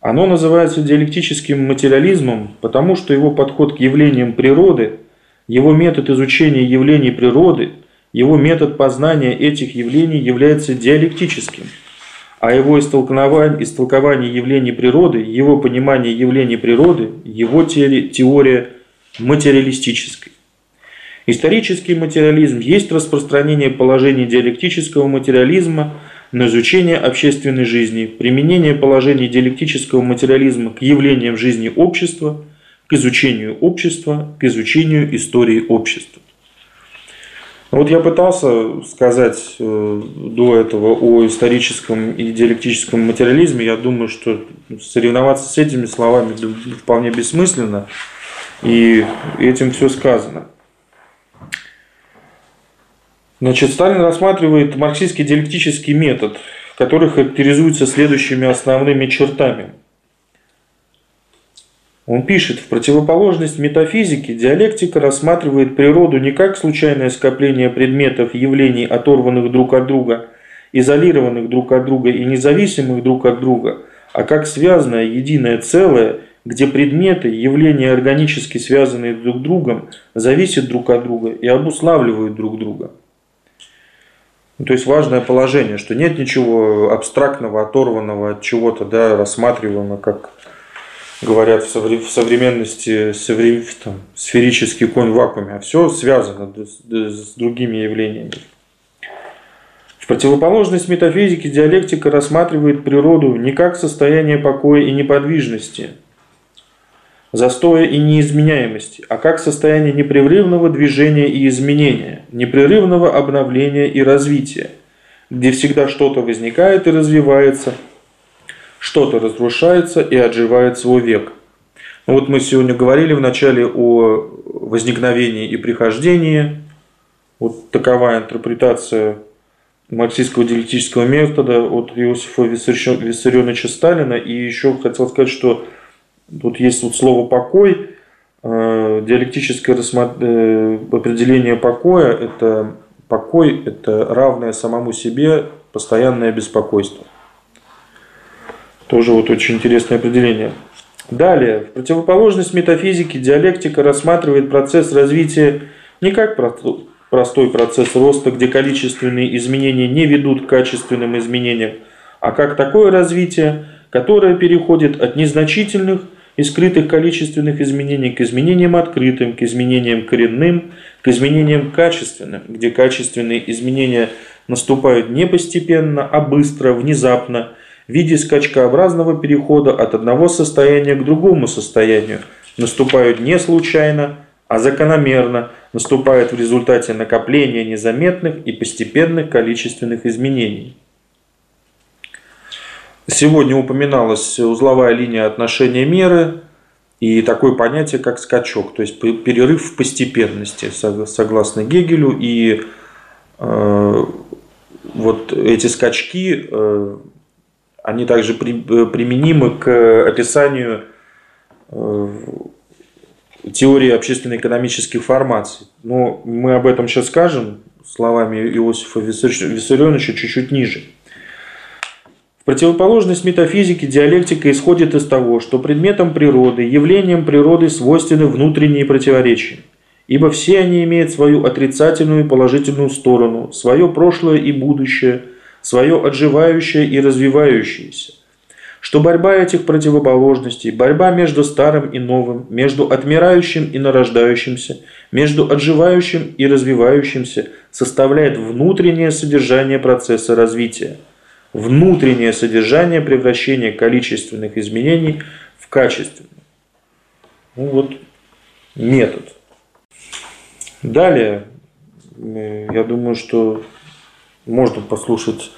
Оно называется диалектическим материализмом, потому что его подход к явлениям природы, его метод изучения явлений природы, его метод познания этих явлений является диалектическим – а его истолкование, истолкование явлений природы, его понимание явлений природы, его теория материалистической. Исторический материализм есть распространение положений диалектического материализма на изучение общественной жизни, применение положений диалектического материализма к явлениям жизни общества, к изучению общества, к изучению истории общества. Вот я пытался сказать э, до этого о историческом и диалектическом материализме. Я думаю, что соревноваться с этими словами вполне бессмысленно. И этим все сказано. Значит, Сталин рассматривает марксистский диалектический метод, который характеризуется следующими основными чертами – он пишет, в противоположность метафизике диалектика рассматривает природу не как случайное скопление предметов, явлений, оторванных друг от друга, изолированных друг от друга и независимых друг от друга, а как связанное единое целое, где предметы, явления органически связанные друг с другом, зависят друг от друга и обуславливают друг друга. Ну, то есть важное положение, что нет ничего абстрактного, оторванного от чего-то, да, рассматриваемого как говорят в, современности там, сферический конь в вакууме, а все связано с другими явлениями. В противоположность метафизике диалектика рассматривает природу не как состояние покоя и неподвижности, застоя и неизменяемости, а как состояние непрерывного движения и изменения, непрерывного обновления и развития, где всегда что-то возникает и развивается – что-то разрушается и отживает свой век. Ну вот мы сегодня говорили вначале о возникновении и прихождении. Вот такова интерпретация марксистского диалектического метода от Иосифа Виссарионовича Сталина. И еще хотел сказать, что тут есть вот слово «покой», э, диалектическое э, определение покоя – это покой – это равное самому себе постоянное беспокойство. Тоже вот очень интересное определение. Далее, в противоположность метафизике диалектика рассматривает процесс развития не как простой процесс роста, где количественные изменения не ведут к качественным изменениям, а как такое развитие, которое переходит от незначительных и скрытых количественных изменений к изменениям открытым, к изменениям коренным, к изменениям качественным, где качественные изменения наступают не постепенно, а быстро, внезапно – в виде скачкообразного перехода от одного состояния к другому состоянию, наступают не случайно, а закономерно, наступают в результате накопления незаметных и постепенных количественных изменений. Сегодня упоминалась узловая линия отношения меры и такое понятие, как скачок, то есть перерыв в постепенности, согласно Гегелю. И э, вот эти скачки э, они также э, применимы к описанию э, теории общественно-экономических формаций. Но мы об этом сейчас скажем словами Иосифа Виссарионовича чуть-чуть ниже. В противоположность метафизике диалектика исходит из того, что предметом природы, явлением природы свойственны внутренние противоречия, ибо все они имеют свою отрицательную и положительную сторону, свое прошлое и будущее – свое отживающее и развивающееся. Что борьба этих противоположностей, борьба между старым и новым, между отмирающим и нарождающимся, между отживающим и развивающимся, составляет внутреннее содержание процесса развития, внутреннее содержание превращения количественных изменений в качественные. Ну вот метод. Далее, э, я думаю, что можно послушать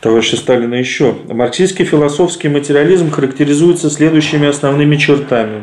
товарища Сталина еще. Марксистский философский материализм характеризуется следующими основными чертами.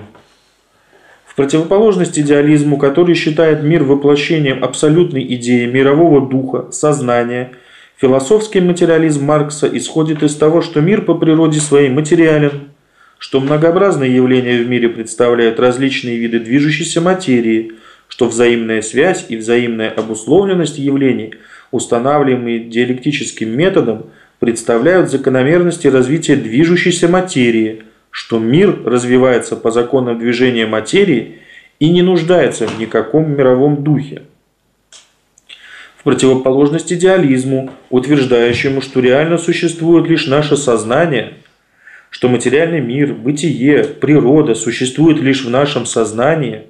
В противоположность идеализму, который считает мир воплощением абсолютной идеи мирового духа, сознания, философский материализм Маркса исходит из того, что мир по природе своей материален, что многообразные явления в мире представляют различные виды движущейся материи, что взаимная связь и взаимная обусловленность явлений – устанавливаемые диалектическим методом, представляют закономерности развития движущейся материи, что мир развивается по законам движения материи и не нуждается в никаком мировом духе. В противоположность идеализму, утверждающему, что реально существует лишь наше сознание, что материальный мир, бытие, природа существует лишь в нашем сознании,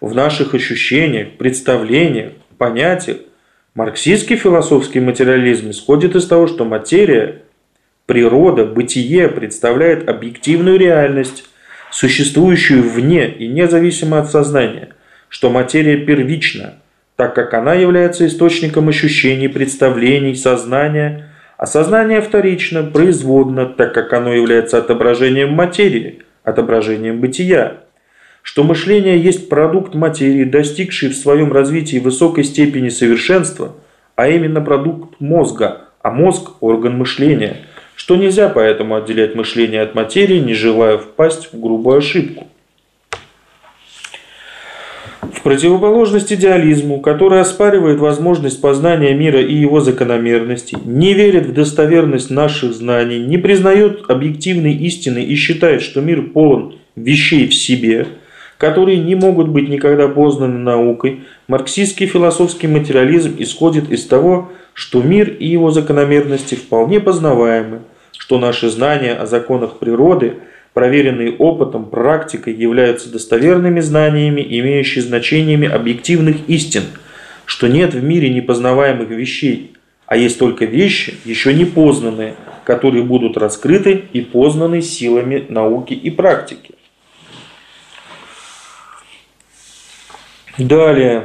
в наших ощущениях, представлениях, понятиях, Марксистский философский материализм исходит из того, что материя, природа, бытие представляет объективную реальность, существующую вне и независимо от сознания, что материя первична, так как она является источником ощущений, представлений, сознания, а сознание вторично, производно, так как оно является отображением материи, отображением бытия что мышление есть продукт материи, достигший в своем развитии высокой степени совершенства, а именно продукт мозга, а мозг – орган мышления, что нельзя поэтому отделять мышление от материи, не желая впасть в грубую ошибку. В противоположность идеализму, который оспаривает возможность познания мира и его закономерностей, не верит в достоверность наших знаний, не признает объективной истины и считает, что мир полон вещей в себе – которые не могут быть никогда познаны наукой, марксистский философский материализм исходит из того, что мир и его закономерности вполне познаваемы, что наши знания о законах природы, проверенные опытом, практикой, являются достоверными знаниями, имеющими значениями объективных истин, что нет в мире непознаваемых вещей, а есть только вещи, еще не познанные, которые будут раскрыты и познаны силами науки и практики. Далее.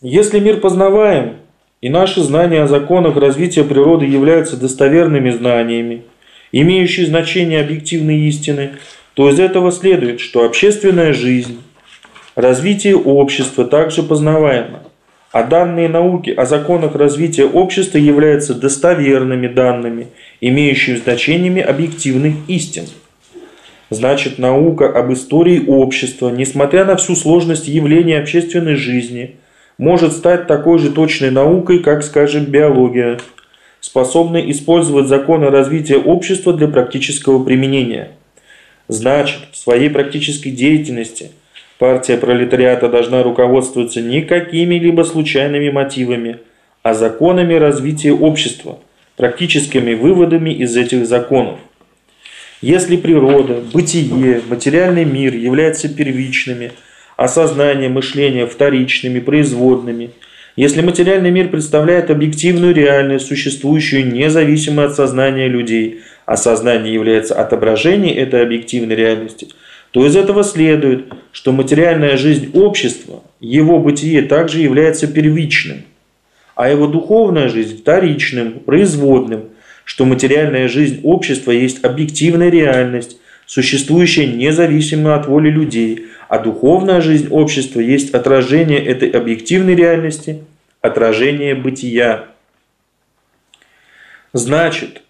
Если мир познаваем, и наши знания о законах развития природы являются достоверными знаниями, имеющие значение объективной истины, то из этого следует, что общественная жизнь, развитие общества также познаваемо, а данные науки о законах развития общества являются достоверными данными, имеющими значениями объективных истин. Значит, наука об истории общества, несмотря на всю сложность явлений общественной жизни, может стать такой же точной наукой, как, скажем, биология. Способны использовать законы развития общества для практического применения. Значит, в своей практической деятельности партия пролетариата должна руководствоваться не какими-либо случайными мотивами, а законами развития общества, практическими выводами из этих законов. Если природа, бытие, материальный мир являются первичными, а сознание, мышление вторичными, производными – если материальный мир представляет объективную реальность, существующую независимо от сознания людей, а сознание является отображением этой объективной реальности, то из этого следует, что материальная жизнь общества, его бытие также является первичным, а его духовная жизнь вторичным, производным, что материальная жизнь общества есть объективная реальность, существующая независимо от воли людей, а духовная жизнь общества есть отражение этой объективной реальности, отражение бытия. Значит,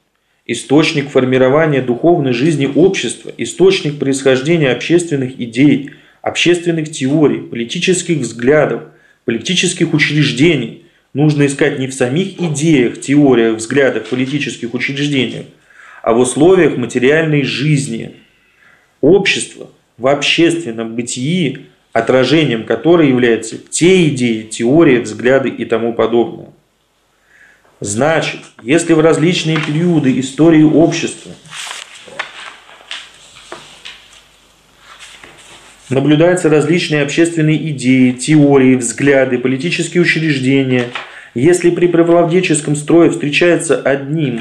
источник формирования духовной жизни общества, источник происхождения общественных идей, общественных теорий, политических взглядов, политических учреждений нужно искать не в самих идеях, теориях, взглядах, политических учреждениях, а в условиях материальной жизни – общества в общественном бытии, отражением которой являются те идеи, теории, взгляды и тому подобное. Значит, если в различные периоды истории общества наблюдаются различные общественные идеи, теории, взгляды, политические учреждения, если при правоведческом строе встречается одним,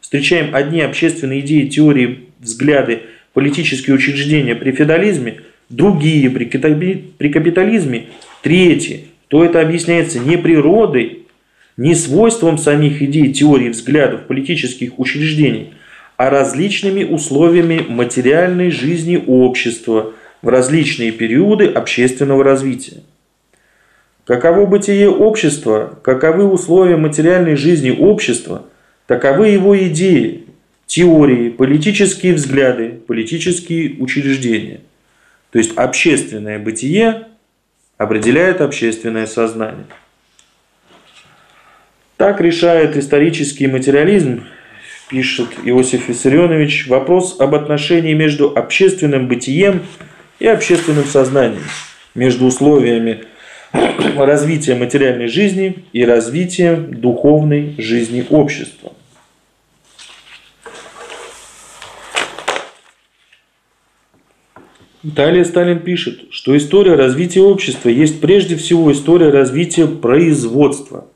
встречаем одни общественные идеи, теории, взгляды, политические учреждения при феодализме, другие при капитализме, третьи, то это объясняется не природой, не свойством самих идей, теорий, взглядов политических учреждений, а различными условиями материальной жизни общества в различные периоды общественного развития. Каково бытие общества, каковы условия материальной жизни общества, таковы его идеи, теории, политические взгляды, политические учреждения. То есть общественное бытие определяет общественное сознание. Так решает исторический материализм, пишет Иосиф Виссарионович, вопрос об отношении между общественным бытием и общественным сознанием, между условиями развития материальной жизни и развитием духовной жизни общества. Далее Сталин пишет, что история развития общества есть прежде всего история развития производства.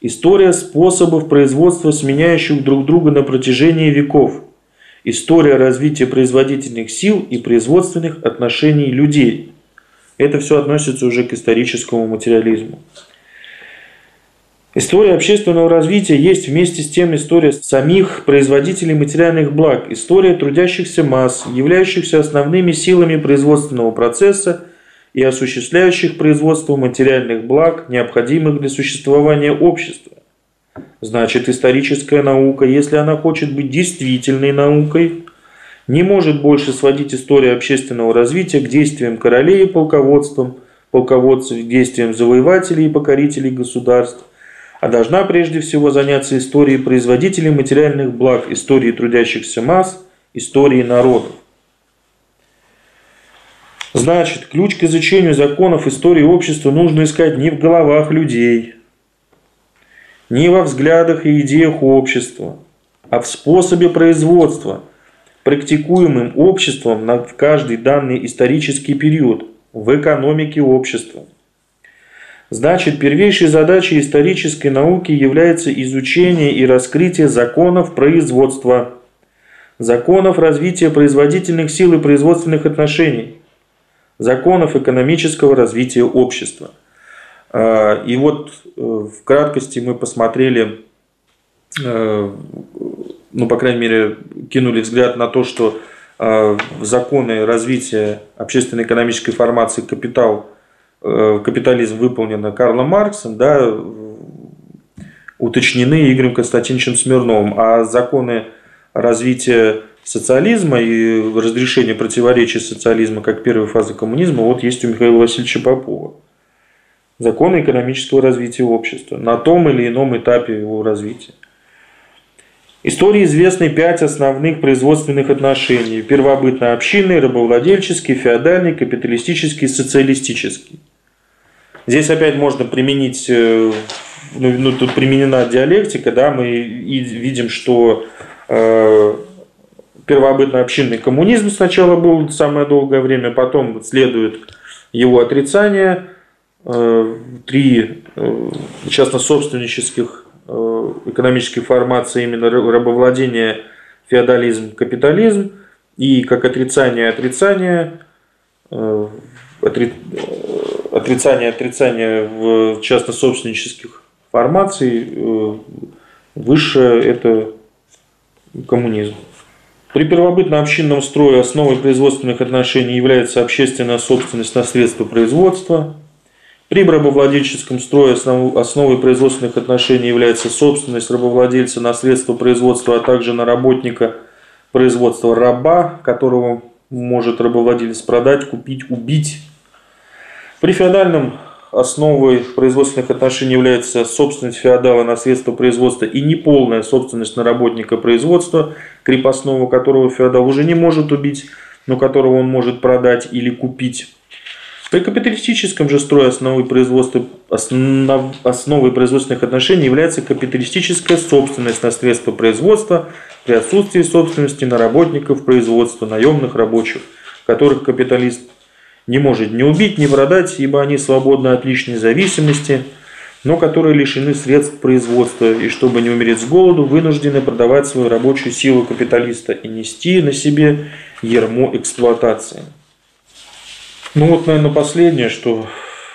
История способов производства, сменяющих друг друга на протяжении веков. История развития производительных сил и производственных отношений людей. Это все относится уже к историческому материализму. История общественного развития есть вместе с тем история самих производителей материальных благ, история трудящихся масс, являющихся основными силами производственного процесса и осуществляющих производство материальных благ, необходимых для существования общества. Значит, историческая наука, если она хочет быть действительной наукой, не может больше сводить историю общественного развития к действиям королей и полководствам, полководцев, к действиям завоевателей и покорителей государств, а должна прежде всего заняться историей производителей материальных благ, историей трудящихся масс, историей народов. Значит, ключ к изучению законов истории общества нужно искать не в головах людей, не во взглядах и идеях общества, а в способе производства, практикуемым обществом на каждый данный исторический период в экономике общества. Значит, первейшей задачей исторической науки является изучение и раскрытие законов производства, законов развития производительных сил и производственных отношений, законов экономического развития общества. А, и вот э, в краткости мы посмотрели, э, ну, по крайней мере, кинули взгляд на то, что э, законы развития общественно-экономической формации «Капитал» капитализм выполнена Карлом Марксом, да, уточнены Игорем Константиновичем Смирновым, а законы развития социализма и разрешения противоречий социализма как первой фазы коммунизма вот есть у Михаила Васильевича Попова. Законы экономического развития общества на том или ином этапе его развития. Истории известны пять основных производственных отношений. Первобытно-общинный, рабовладельческий, феодальный, капиталистический, социалистический. Здесь опять можно применить, э, ну, ну тут применена диалектика, да, мы и видим, что э, первобытно-общинный коммунизм сначала был самое долгое время, потом следует его отрицание, э, три э, частно-собственнических Э, экономической формации именно рабовладение, феодализм, капитализм, и как отрицание отрицания, э, отри, отрицание отрицания в частно-собственнических формаций, выше это коммунизм. При первобытно-общинном строе основой производственных отношений является общественная собственность на средства производства, при рабовладельческом строе основой производственных отношений является собственность рабовладельца на средства производства, а также на работника производства раба, которого может рабовладелец продать, купить, убить. При феодальном основой производственных отношений является собственность феодала на средства производства и неполная собственность на работника производства, крепостного, которого феодал уже не может убить, но которого он может продать или купить. При капиталистическом же строе основой, производства, основ, основой производственных отношений является капиталистическая собственность на средства производства при отсутствии собственности на работников производства, наемных рабочих, которых капиталист не может ни убить, ни продать, ибо они свободны от лишней зависимости, но которые лишены средств производства и, чтобы не умереть с голоду, вынуждены продавать свою рабочую силу капиталиста и нести на себе ермо эксплуатации. Ну вот, наверное, последнее, что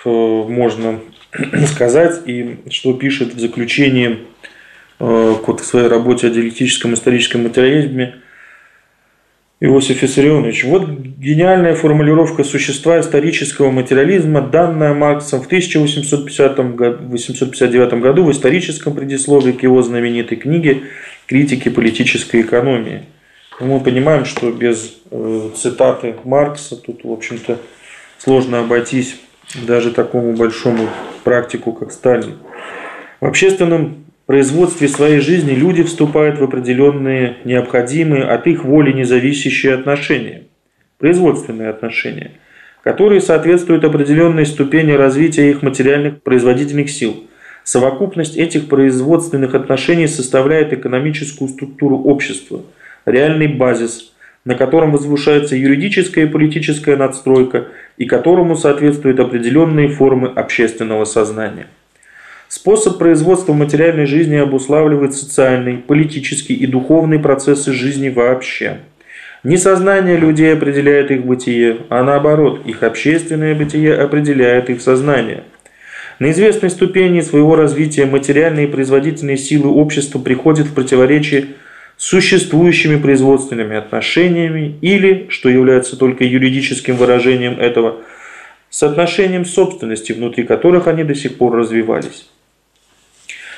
э, можно сказать и что пишет в заключении э, своей работе о диалектическом историческом материализме Иосиф Виссарионович. Вот гениальная формулировка существа исторического материализма, данная Марксом в 1859 году в историческом предисловии к его знаменитой книге «Критики политической экономии». Мы понимаем, что без э, цитаты Маркса тут, в общем-то, сложно обойтись даже такому большому практику, как Сталин. В общественном производстве своей жизни люди вступают в определенные необходимые от их воли независящие отношения, производственные отношения, которые соответствуют определенной ступени развития их материальных производительных сил. Совокупность этих производственных отношений составляет экономическую структуру общества, реальный базис – на котором возвышается юридическая и политическая надстройка и которому соответствуют определенные формы общественного сознания. Способ производства материальной жизни обуславливает социальный, политический и духовный процессы жизни вообще. Не сознание людей определяет их бытие, а наоборот, их общественное бытие определяет их сознание. На известной ступени своего развития материальные производительные силы общества приходят в противоречие существующими производственными отношениями или, что является только юридическим выражением этого, с отношением собственности, внутри которых они до сих пор развивались.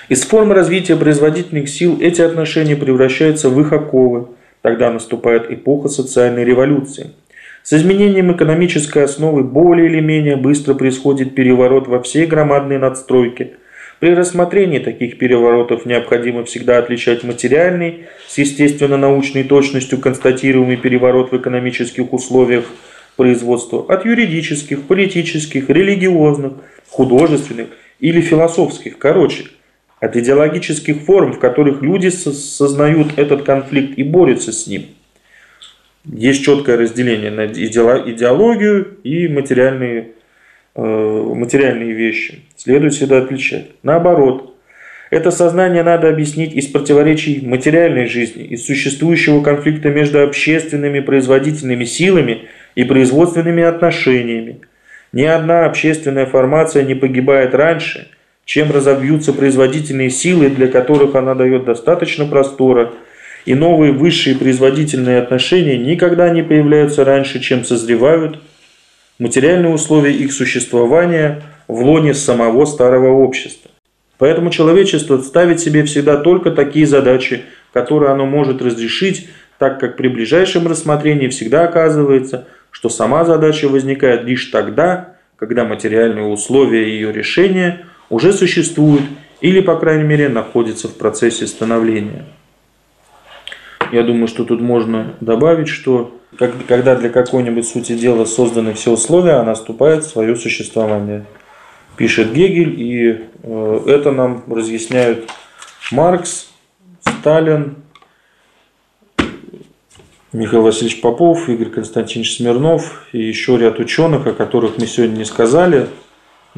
Из формы развития производительных сил эти отношения превращаются в их оковы, тогда наступает эпоха социальной революции. С изменением экономической основы более или менее быстро происходит переворот во всей громадной надстройке – при рассмотрении таких переворотов необходимо всегда отличать материальный с естественно-научной точностью констатируемый переворот в экономических условиях производства от юридических, политических, религиозных, художественных или философских, короче, от идеологических форм, в которых люди сознают этот конфликт и борются с ним. Есть четкое разделение на идеологию и материальные Э, материальные вещи. Следует всегда отличать. Наоборот, это сознание надо объяснить из противоречий материальной жизни, из существующего конфликта между общественными производительными силами и производственными отношениями. Ни одна общественная формация не погибает раньше, чем разобьются производительные силы, для которых она дает достаточно простора, и новые высшие производительные отношения никогда не появляются раньше, чем созревают материальные условия их существования в лоне самого старого общества. Поэтому человечество ставит себе всегда только такие задачи, которые оно может разрешить, так как при ближайшем рассмотрении всегда оказывается, что сама задача возникает лишь тогда, когда материальные условия ее решения уже существуют или, по крайней мере, находятся в процессе становления. Я думаю, что тут можно добавить, что когда для какой-нибудь сути дела созданы все условия, она вступает в свое существование. Пишет Гегель, и э, это нам разъясняют Маркс, Сталин, Михаил Васильевич Попов, Игорь Константинович Смирнов и еще ряд ученых, о которых мы сегодня не сказали.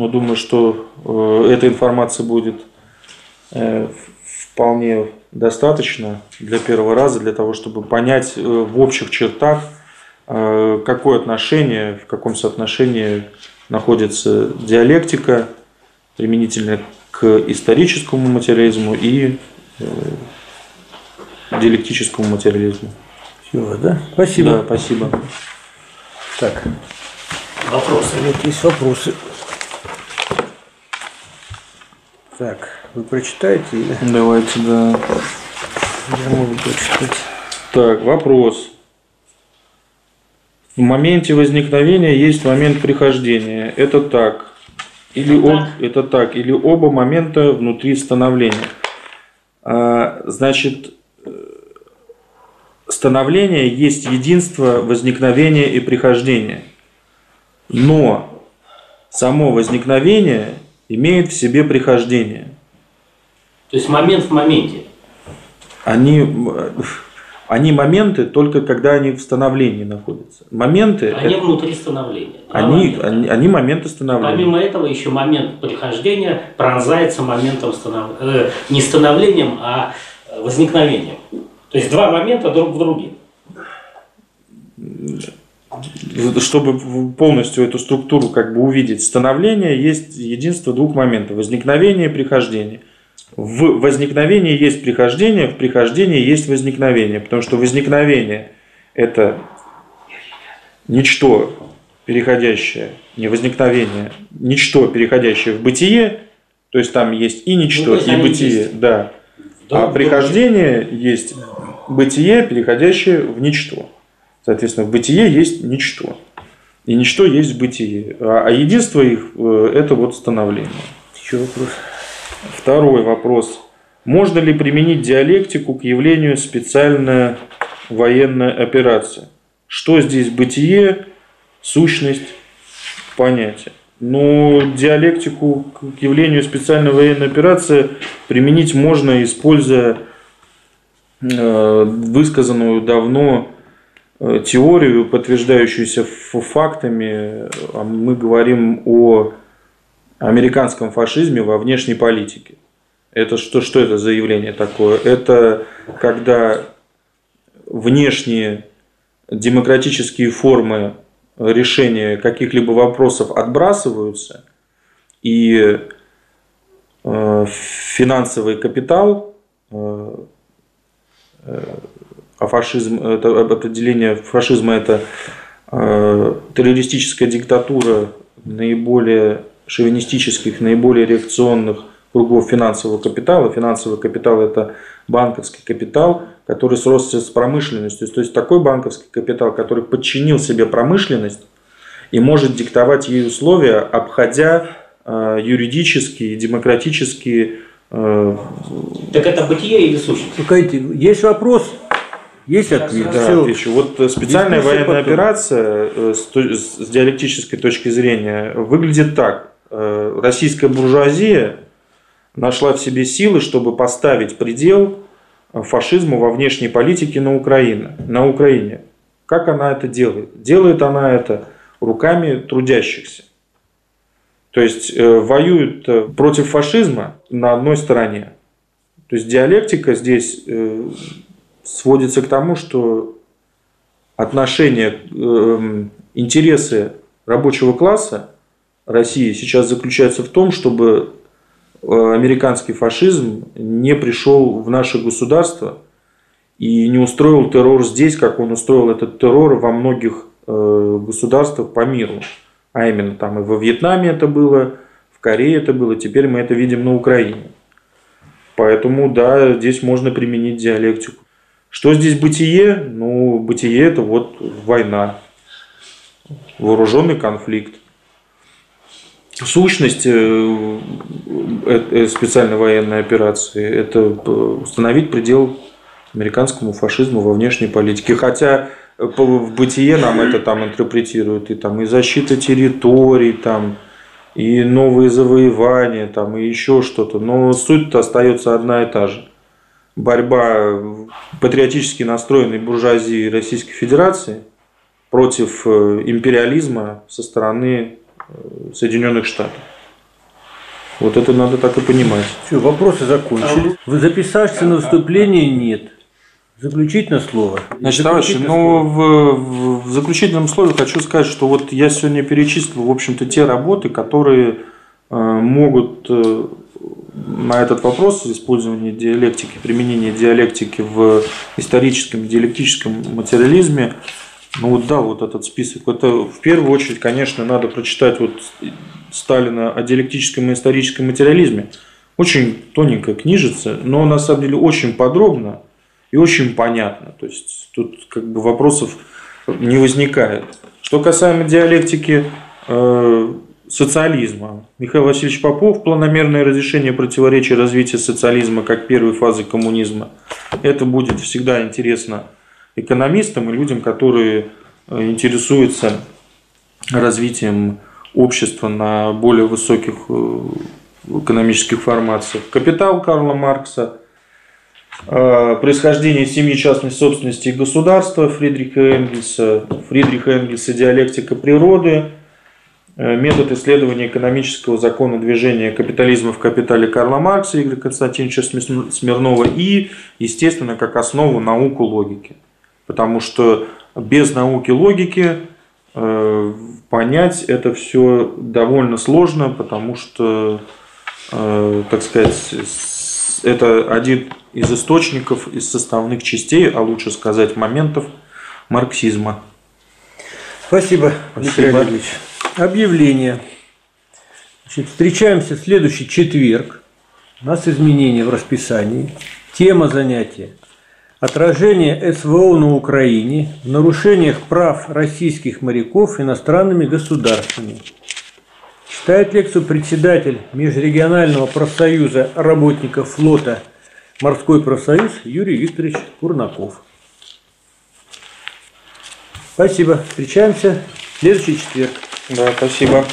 Но думаю, что э, эта информация будет э, вполне достаточно для первого раза, для того, чтобы понять э, в общих чертах, какое отношение, в каком соотношении находится диалектика применительно к историческому материализму и диалектическому материализму. Все, да? Спасибо. Да, спасибо. Так. Вопросы? Вот есть вопросы. Так, вы прочитаете или? Давайте, да. Я могу прочитать. Так, вопрос. В моменте возникновения есть момент прихождения. Это так. Или об... это так. Или оба момента внутри становления. А, значит, становление есть единство возникновения и прихождения. Но само возникновение имеет в себе прихождение. То есть момент в моменте. Они, они моменты только когда они в становлении находятся. Моменты. Они это, внутри становления. Они, они, они моменты становления. Помимо этого еще момент прихождения пронзается моментом станов... э, не становлением, а возникновением. То есть два момента друг в друге. Чтобы полностью эту структуру как бы увидеть, становление есть единство двух моментов. Возникновение и прихождение. В возникновении есть прихождение, в прихождении есть возникновение. Потому что возникновение – это ничто, переходящее, не возникновение, ничто, переходящее в бытие, то есть там есть и ничто, ну, и бытие, есть. да. А прихождение есть бытие, переходящее в ничто. Соответственно, в бытие есть ничто. И ничто есть бытие. А, а единство их э, – это вот становление. Еще вопрос. Второй вопрос. Можно ли применить диалектику к явлению специальная военная операция? Что здесь бытие, сущность, понятие? Но диалектику к явлению специальной военной операции применить можно, используя э, высказанную давно теорию, подтверждающуюся фактами. А мы говорим о американском фашизме во внешней политике. Это что, что это за явление такое? Это когда внешние демократические формы решения каких-либо вопросов отбрасываются, и э, финансовый капитал, э, э, а фашизм, это определение фашизма это террористическая диктатура наиболее шовинистических, наиболее реакционных кругов финансового капитала. Финансовый капитал – это банковский капитал, который сросся с промышленностью. То есть такой банковский капитал, который подчинил себе промышленность и может диктовать ей условия, обходя э, юридические, демократические. Э... Так это бытие или сущность? Погодите, есть вопрос? Есть ответ? Да, Все. отвечу. Вот э, специальная военная потом. операция э, с, диалектической точки зрения выглядит так. Российская буржуазия нашла в себе силы, чтобы поставить предел фашизму во внешней политике на Украине. На Украине. Как она это делает? Делает она это руками трудящихся. То есть э, воюют э, против фашизма на одной стороне. То есть диалектика здесь э, сводится к тому, что отношения, интересы рабочего класса России сейчас заключаются в том, чтобы Э, американский фашизм не пришел в наше государство и не устроил террор здесь, как он устроил этот террор во многих э, государствах по миру. А именно там и во Вьетнаме это было, в Корее это было, теперь мы это видим на Украине. Поэтому, да, здесь можно применить диалектику. Что здесь бытие? Ну, бытие это вот война, вооруженный конфликт сущность э, э, специальной военной операции – это установить предел американскому фашизму во внешней политике. Хотя э, в бытие нам это там интерпретируют и там и защита территорий, там и новые завоевания, там и еще что-то. Но суть-то остается одна и та же. Борьба патриотически настроенной буржуазии Российской Федерации против э, империализма со стороны э, Соединенных Штатов. Вот это надо так и понимать. Все, вопросы закончились. Вы записавшись на выступление нет. Заключительное слово. Значит, товарищи, ну, в, в заключительном слове хочу сказать, что вот я сегодня перечислил, в общем-то, те работы, которые э, могут э, на этот вопрос использования диалектики, применения диалектики в историческом, диалектическом материализме, ну вот да, вот этот список. Это в первую очередь, конечно, надо прочитать вот Сталина о диалектическом и историческом материализме. Очень тоненькая книжица, но на самом деле очень подробно и очень понятно. То есть тут как бы вопросов не возникает. Что касаемо диалектики э, социализма, Михаил Васильевич Попов «Планомерное разрешение противоречий развития социализма как первой фазы коммунизма». Это будет всегда интересно экономистам и людям, которые э, интересуются развитием общества на более высоких э, экономических формациях. «Капитал» Карла Маркса, э, происхождение семьи частной собственности и государства Фридриха Энгельса, Фридриха Энгельса «Диалектика природы», метод исследования экономического закона движения капитализма в капитале Карла Маркса Игоря Константиновича Смирнова и, естественно, как основу науку логики. Потому что без науки логики э, понять это все довольно сложно, потому что, э, так сказать, это один из источников, из составных частей, а лучше сказать моментов марксизма. Спасибо, Спасибо. Дмитрий Олегович. Объявление. Значит, встречаемся в следующий четверг. У нас изменения в расписании. Тема занятия. Отражение СВО на Украине в нарушениях прав российских моряков иностранными государствами. Читает лекцию председатель Межрегионального профсоюза работников флота «Морской профсоюз» Юрий Викторович Курнаков. Спасибо. Встречаемся в следующий четверг. Да, спасибо.